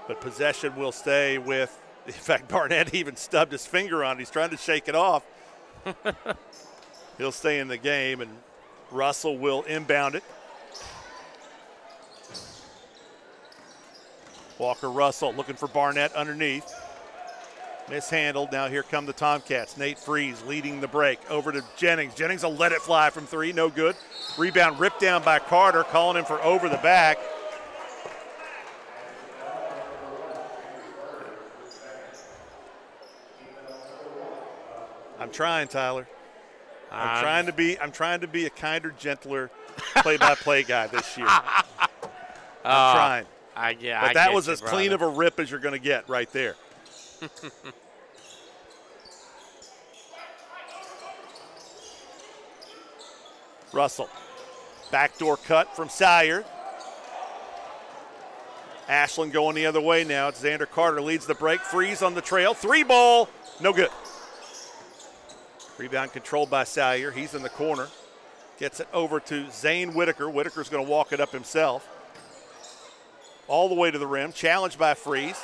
B: But possession will stay with, in fact, Barnett even stubbed his finger on it. He's trying to shake it off. He'll stay in the game, and Russell will inbound it. Walker Russell looking for Barnett underneath. Mishandled. Now here come the Tomcats. Nate Freeze leading the break. Over to Jennings. Jennings will let it fly from three. No good. Rebound ripped down by Carter, calling him for over the back. I'm trying, Tyler. I'm trying to be. I'm trying to be a kinder, gentler play-by-play guy this year. I'm
C: Uh,
B: trying.
C: I, yeah,
B: but
C: I
B: that was as clean of a rip as you're going to get right there. Russell. Backdoor cut from Salyer. Ashland going the other way now. It's Xander Carter leads the break. Freeze on the trail. Three ball. No good. Rebound controlled by Salyer. He's in the corner. Gets it over to Zane Whitaker. Whitaker's going to walk it up himself. All the way to the rim. Challenged by Freeze.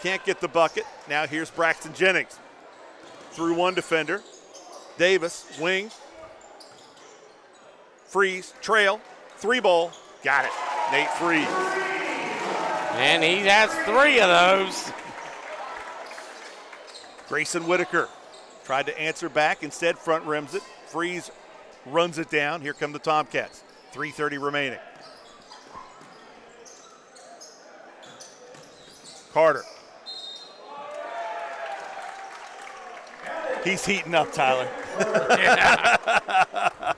B: Can't get the bucket. Now here's Braxton Jennings. Through one defender. Davis, wing. Freeze, trail, three ball. Got it. Nate Freeze.
C: And he has three of those.
B: Grayson Whitaker tried to answer back, instead front rims it. Freeze runs it down. Here come the Tomcats. 3.30 remaining. Carter. He's heating up, Tyler.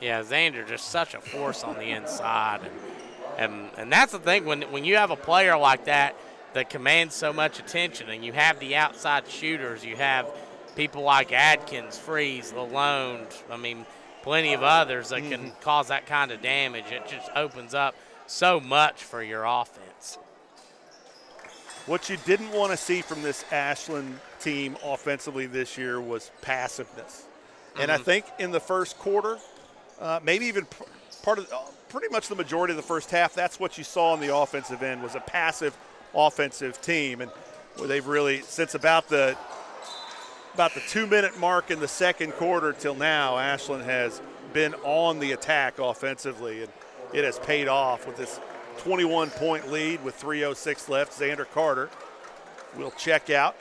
C: Yeah, Xander just such a force on the inside, and and and that's the thing when when you have a player like that that commands so much attention, and you have the outside shooters, you have people like Atkins, Freeze, Lalone. I mean, plenty of others that can cause that kind of damage. It just opens up so much for your offense.
B: What you didn't want to see from this Ashland team offensively this year was passiveness. And I
C: Mhm.
B: think in the first quarter, uh, maybe even part of, uh, pretty much the majority of the first half, that's what you saw on the offensive end was a passive offensive team, and where they've really since about the about the two-minute mark in the second quarter till now, Ashland has been on the attack offensively, and it has paid off with this 21-point lead with 3:06 left. Xander Carter will check out.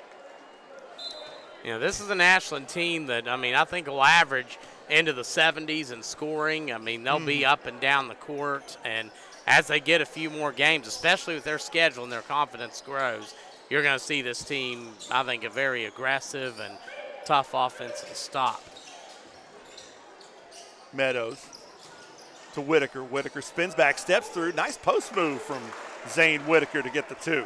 C: You know, this is an Ashland team that, I mean, I think will average into the 70s in scoring. I mean, they'll be hmm. up and down the court. And as they get a few more games, especially with their schedule and their confidence grows, you're going to see this team, I think, a very aggressive and tough offense to stop.
B: Meadows to Whitaker. Whitaker spins back, steps through. Nice post move from Zane Whitaker to get the two.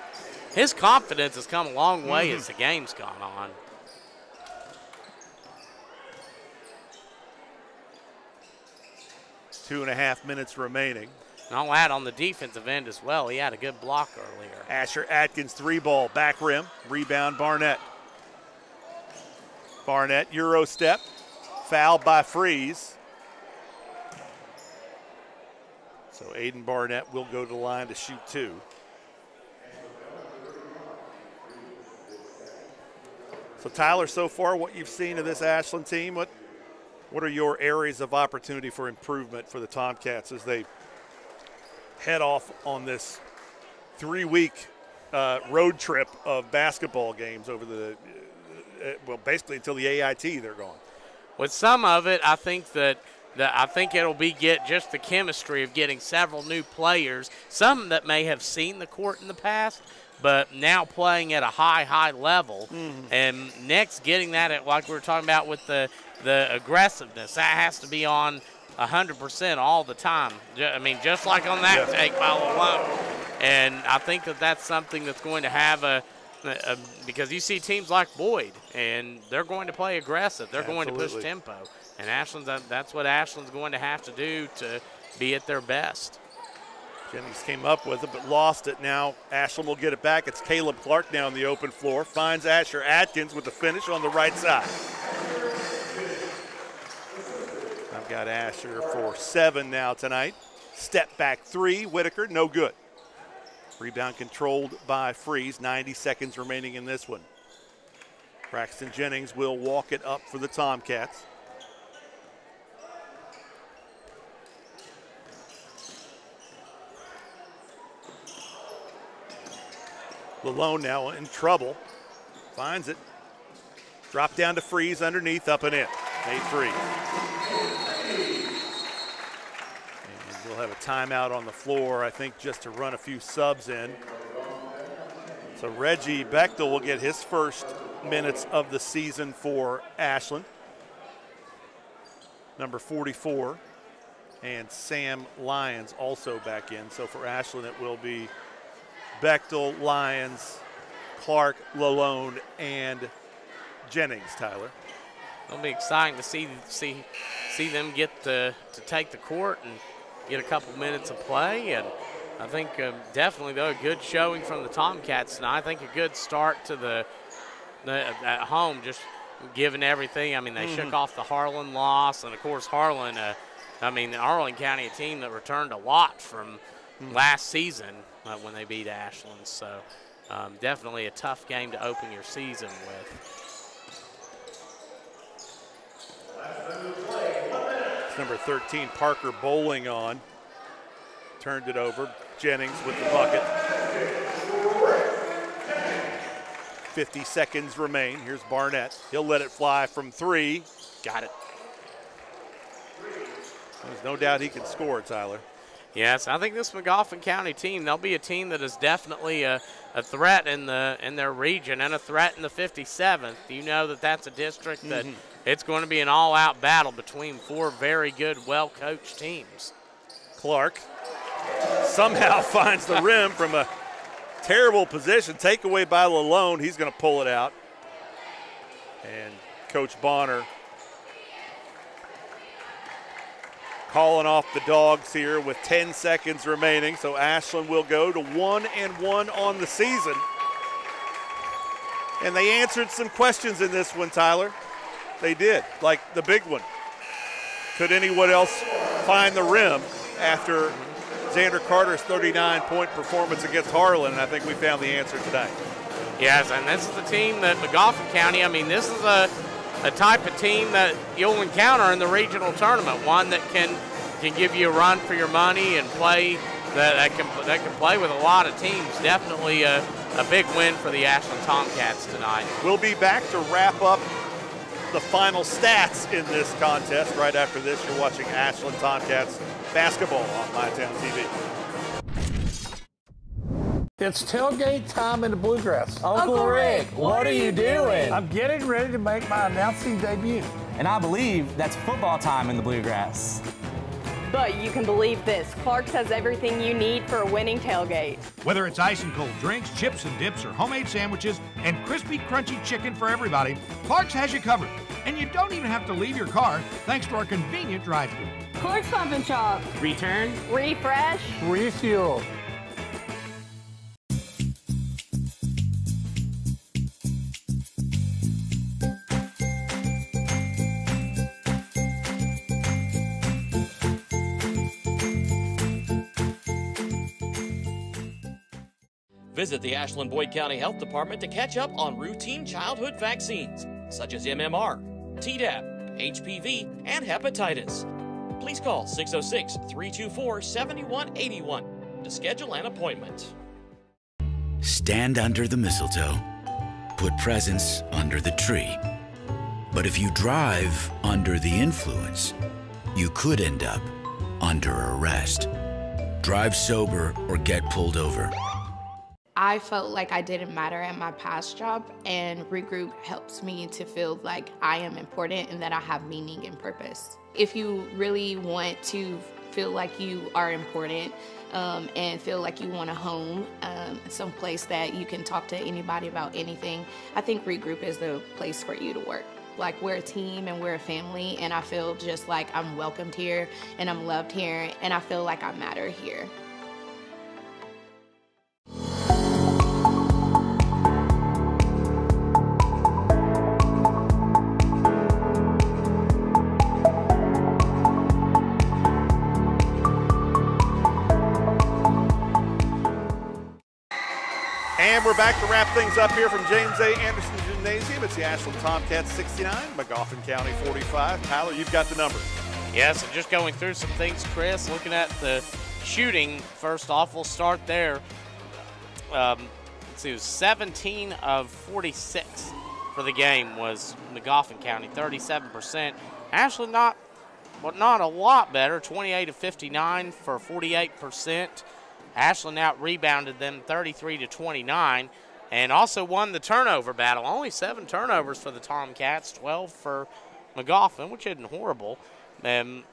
C: His confidence has come a long way
B: Mhm.
C: as the game's gone on.
B: Two and a half minutes remaining.
C: And I'll add on the defensive end as well. He had a good block earlier.
B: Asher Atkins three ball back rim rebound Barnett. Barnett euro step fouled by Freeze. So Aiden Barnett will go to the line to shoot two. So Tyler, so far what you've seen of this Ashland team, what what are your areas of opportunity for improvement for the Tomcats as they head off on this three-week uh, road trip of basketball games over the uh, well, basically until the AIT they're going.
C: With some of it, I think that that I think it'll be get just the chemistry of getting several new players, some that may have seen the court in the past, but now playing at a high, high level. And next, getting that at like we were talking about with the the aggressiveness, that has to be on 100% all the time. I mean, just like on that
B: Yeah.
C: take by. And I think that that's something that's going to have a, a because you see teams like Boyd, and they're going to play aggressive. They're going to push tempo, and Ashland's uh, that's what Ashland's going to have to do to be at their best.
B: Jennings came up with it but lost it. Now Ashland will get it back. It's Caleb Clark now on the open floor. Finds Asher Atkins with the finish on the right side. I've got Asher for seven now tonight. Step back three. Whitaker, no good. Rebound controlled by Freeze. 90 seconds remaining in this one. Braxton Jennings will walk it up for the Tomcats. Lalone now in trouble. Finds it. Drop down to Freeze underneath, up and in. Made three. And we'll have a timeout on the floor, I think, just to run a few subs in. So Reggie Bechtel will get his first minutes of the season for Ashland. Number 44. And Sam Lyons also back in. So for Ashland, it will be Bechtel, Lyons, Clark, Lalone, and Jennings, Tyler.
C: It'll be exciting to see see see them get to, to take the court and get a couple minutes of play. And I think um, definitely though a good showing from the Tomcats tonight. I think a good start to the, the at home, just given everything. I mean they shook
B: Mhm.
C: off the Harlan loss, and of course Harlan. Uh, I mean the Harlan County, a team that returned a lot from
B: Mhm.
C: last season uh, when they beat Ashland. So um, definitely a tough game to open your season with.
B: It's number 13, Parker Bowling on. Turned it over. Jennings with the bucket. 50 seconds remain. Here's Barnett. He'll let it fly from three. Got it. There's no doubt he can score, Tyler.
C: Yes, I think this Magoffin County team, they'll be a team that is definitely a, a threat in the in their region and a threat in the 57th. You know that that's a district that
B: Mhm.
C: it's going to be an all-out battle between four very good, well-coached teams.
B: Clark somehow finds the rim from a terrible position. Takeaway by Lalone. He's going to pull it out. And Coach Bonner calling off the dogs here with 10 seconds remaining. So Ashland will go to one and one on the season. And they answered some questions in this one, Tyler. They did, like the big one. Could anyone else find the rim after Xander Carter's 39 point performance against Harlan? And I think we found the answer today.
C: Yes, and this is the team that Magoffin County, I mean, this is a, a type of team that you'll encounter in the regional tournament, one that can can give you a run for your money and play that, that can that can play with a lot of teams. Definitely a, a big win for the Ashland Tomcats tonight.
B: We'll be back to wrap up the final stats in this contest. Right after this, you're watching Ashland Tomcats basketball on MyTown TV.
N: It's tailgate time in the bluegrass.
O: Uncle Rick, what are you doing?
N: I'm getting ready to make my announcing debut.
O: And I believe that's football time in the bluegrass.
P: But you can believe this Clark's has everything you need for a winning tailgate.
Q: Whether it's ice and cold drinks, chips and dips, or homemade sandwiches, and crispy, crunchy chicken for everybody, Clark's has you covered. And you don't even have to leave your car thanks to our convenient drive through.
P: Clark's Pump and Shop.
O: Return.
P: Refresh.
N: Refuel.
R: Visit the Ashland Boyd County Health Department to catch up on routine childhood vaccines such as MMR, Tdap, HPV, and hepatitis. Please call 606 324 7181 to schedule an appointment.
S: Stand under the mistletoe. Put presents under the tree. But if you drive under the influence, you could end up under arrest. Drive sober or get pulled over.
Y: I felt like I didn't matter at my past job, and Regroup helps me to feel like I am important and that I have meaning and purpose. If you really want to feel like you are important um, and feel like you want a home, um, some place that you can talk to anybody about anything, I think Regroup is the place for you to work. Like we're a team and we're a family, and I feel just like I'm welcomed here and I'm loved here, and I feel like I matter here.
B: We're back to wrap things up here from James A. Anderson Gymnasium. It's the Ashland Tomcats 69, Magoffin County 45. Tyler, you've got the number.
C: Yes, and just going through some things, Chris, looking at the shooting, first off, we'll start there. Um, let's see, it was 17 of 46 for the game was Magoffin County, 37%. Ashland not, but not a lot better, 28 of 59 for 48%. Ashland out rebounded them 33 to 29 and also won the turnover battle. Only seven turnovers for the Tomcats, 12 for Magoffin, which isn't horrible. Um,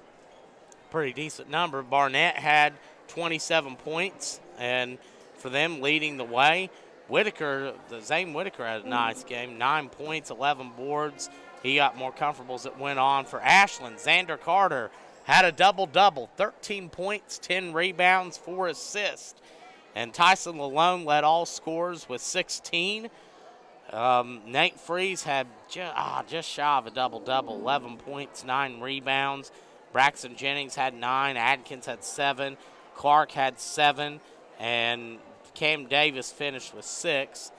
C: pretty decent number. Barnett had 27 points, and for them leading the way, Whitaker, the Zane Whitaker had a nice game, nine points, 11 boards. He got more comfortable as it went on. For Ashland, Xander Carter had a double double 13 points, 10 rebounds, 4 assists. And Tyson Lalone led all scores with 16. Um, Nate Freeze had ju- ah, just shy of a double double 11 points, 9 rebounds. Braxton Jennings had 9. Atkins had 7. Clark had 7. And Cam Davis finished with 6.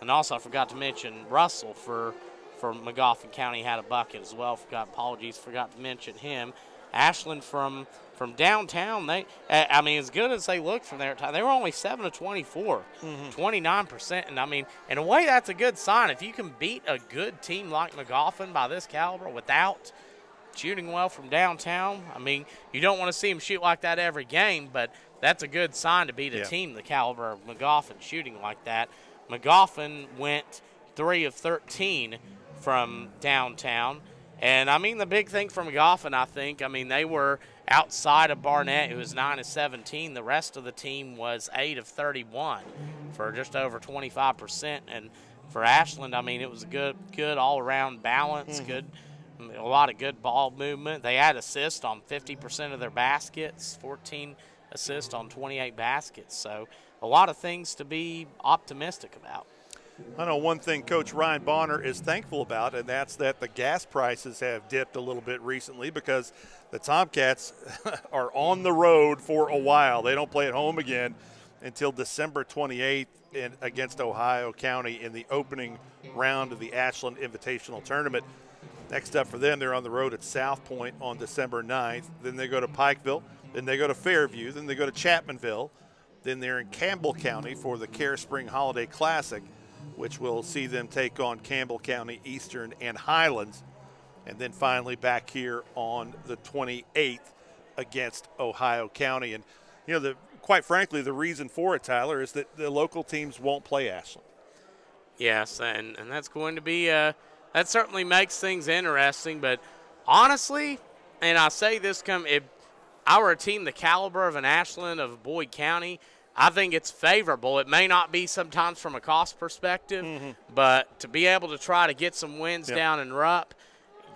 C: And also, I forgot to mention Russell for, for Magoffin County had a bucket as well. Forgot, apologies, forgot to mention him. Ashland from from downtown, they I mean as good as they looked from there, they were only seven to 24, mm-hmm. 29 percent, and I mean in a way that's a good sign. If you can beat a good team like Magoffin by this caliber without shooting well from downtown, I mean you don't want to see them shoot like that every game, but that's a good sign to beat a
B: Yeah.
C: team the caliber of Magoffin shooting like that. Magoffin went three of 13 from downtown. And I mean, the big thing from Goffin, I think, I mean, they were outside of Barnett, who was 9 of 17. The rest of the team was 8 of 31 for just over 25%. And for Ashland, I mean, it was a good, good all around balance,
B: Mhm.
C: good A lot of good ball movement. They had assists on 50% of their baskets, 14 assists on 28 baskets. So a lot of things to be optimistic about.
B: I know one thing Coach Ryan Bonner is thankful about, and that's that the gas prices have dipped a little bit recently because the Tomcats are on the road for a while. They don't play at home again until December 28th in, against Ohio County in the opening round of the Ashland Invitational Tournament. Next up for them, they're on the road at South Point on December 9th. Then they go to Pikeville. Then they go to Fairview. Then they go to Chapmanville. Then they're in Campbell County for the Care Spring Holiday Classic, which will see them take on Campbell County, Eastern, and Highlands. And then finally back here on the 28th against Ohio County. And, you know, the, quite frankly, the reason for it, Tyler, is that the local teams won't play Ashland.
C: Yes, and, and that's going to be, uh, that certainly makes things interesting. But honestly, and I say this come, if I were a team the caliber of an Ashland, of Boyd County, I think it's favorable. It may not be sometimes from a cost perspective,
B: Mm-hmm.
C: but to be able to try to get some wins
B: Yep.
C: down in Rupp,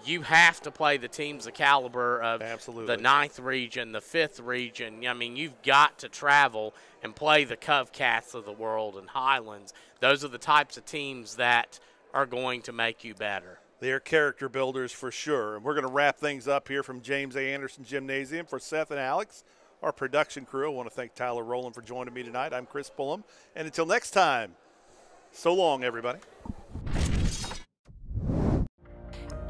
C: you have to play the teams the caliber of
B: Absolutely.
C: the ninth region, the fifth region. I mean, you've got to travel and play the CovCath of the world and Highlands. Those are the types of teams that are going to make you better.
B: They're character builders for sure. And we're going to wrap things up here from James A. Anderson Gymnasium for Seth and Alex, our production crew. I want to thank Tyler Rowland for joining me tonight. I'm Chris Pullum. And until next time, so long, everybody.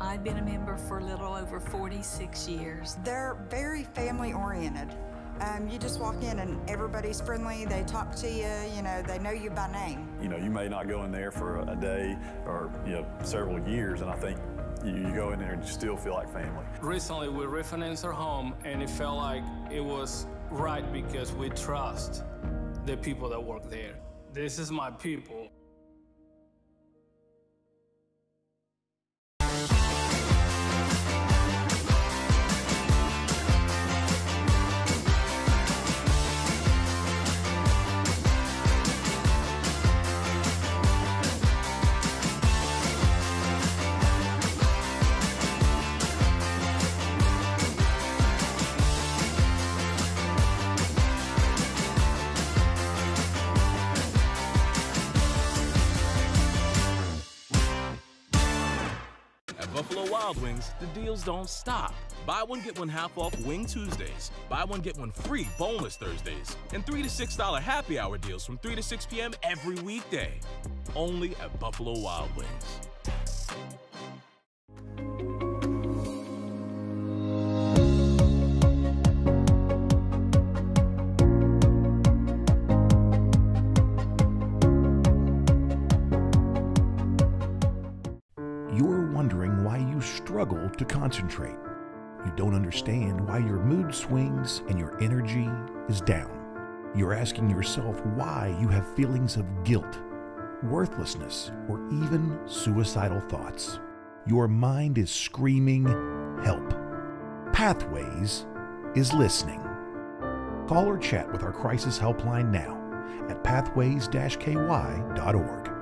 D: I've been a member for a little over 46 years.
E: They're very family oriented. Um, you just walk in and everybody's friendly. They talk to you. You know, they know you by name.
W: You know, you may not go in there for a day or, you know, several years, and I think you, go in there and you still feel like family.
G: Recently, we refinanced our home, and it felt like it was right because we trust the people that work there. This is my people.
H: The deals don't stop. Buy one, get one half off Wing Tuesdays. Buy one, get one free boneless Thursdays. And 3 to $6 happy hour deals from 3 to 6 p.m. every weekday. Only at Buffalo Wild Wings.
I: Struggle to concentrate. You don't understand why your mood swings and your energy is down. You're asking yourself why you have feelings of guilt, worthlessness, or even suicidal thoughts. Your mind is screaming, Help. Pathways is listening. Call or chat with our crisis helpline now at pathways-ky.org.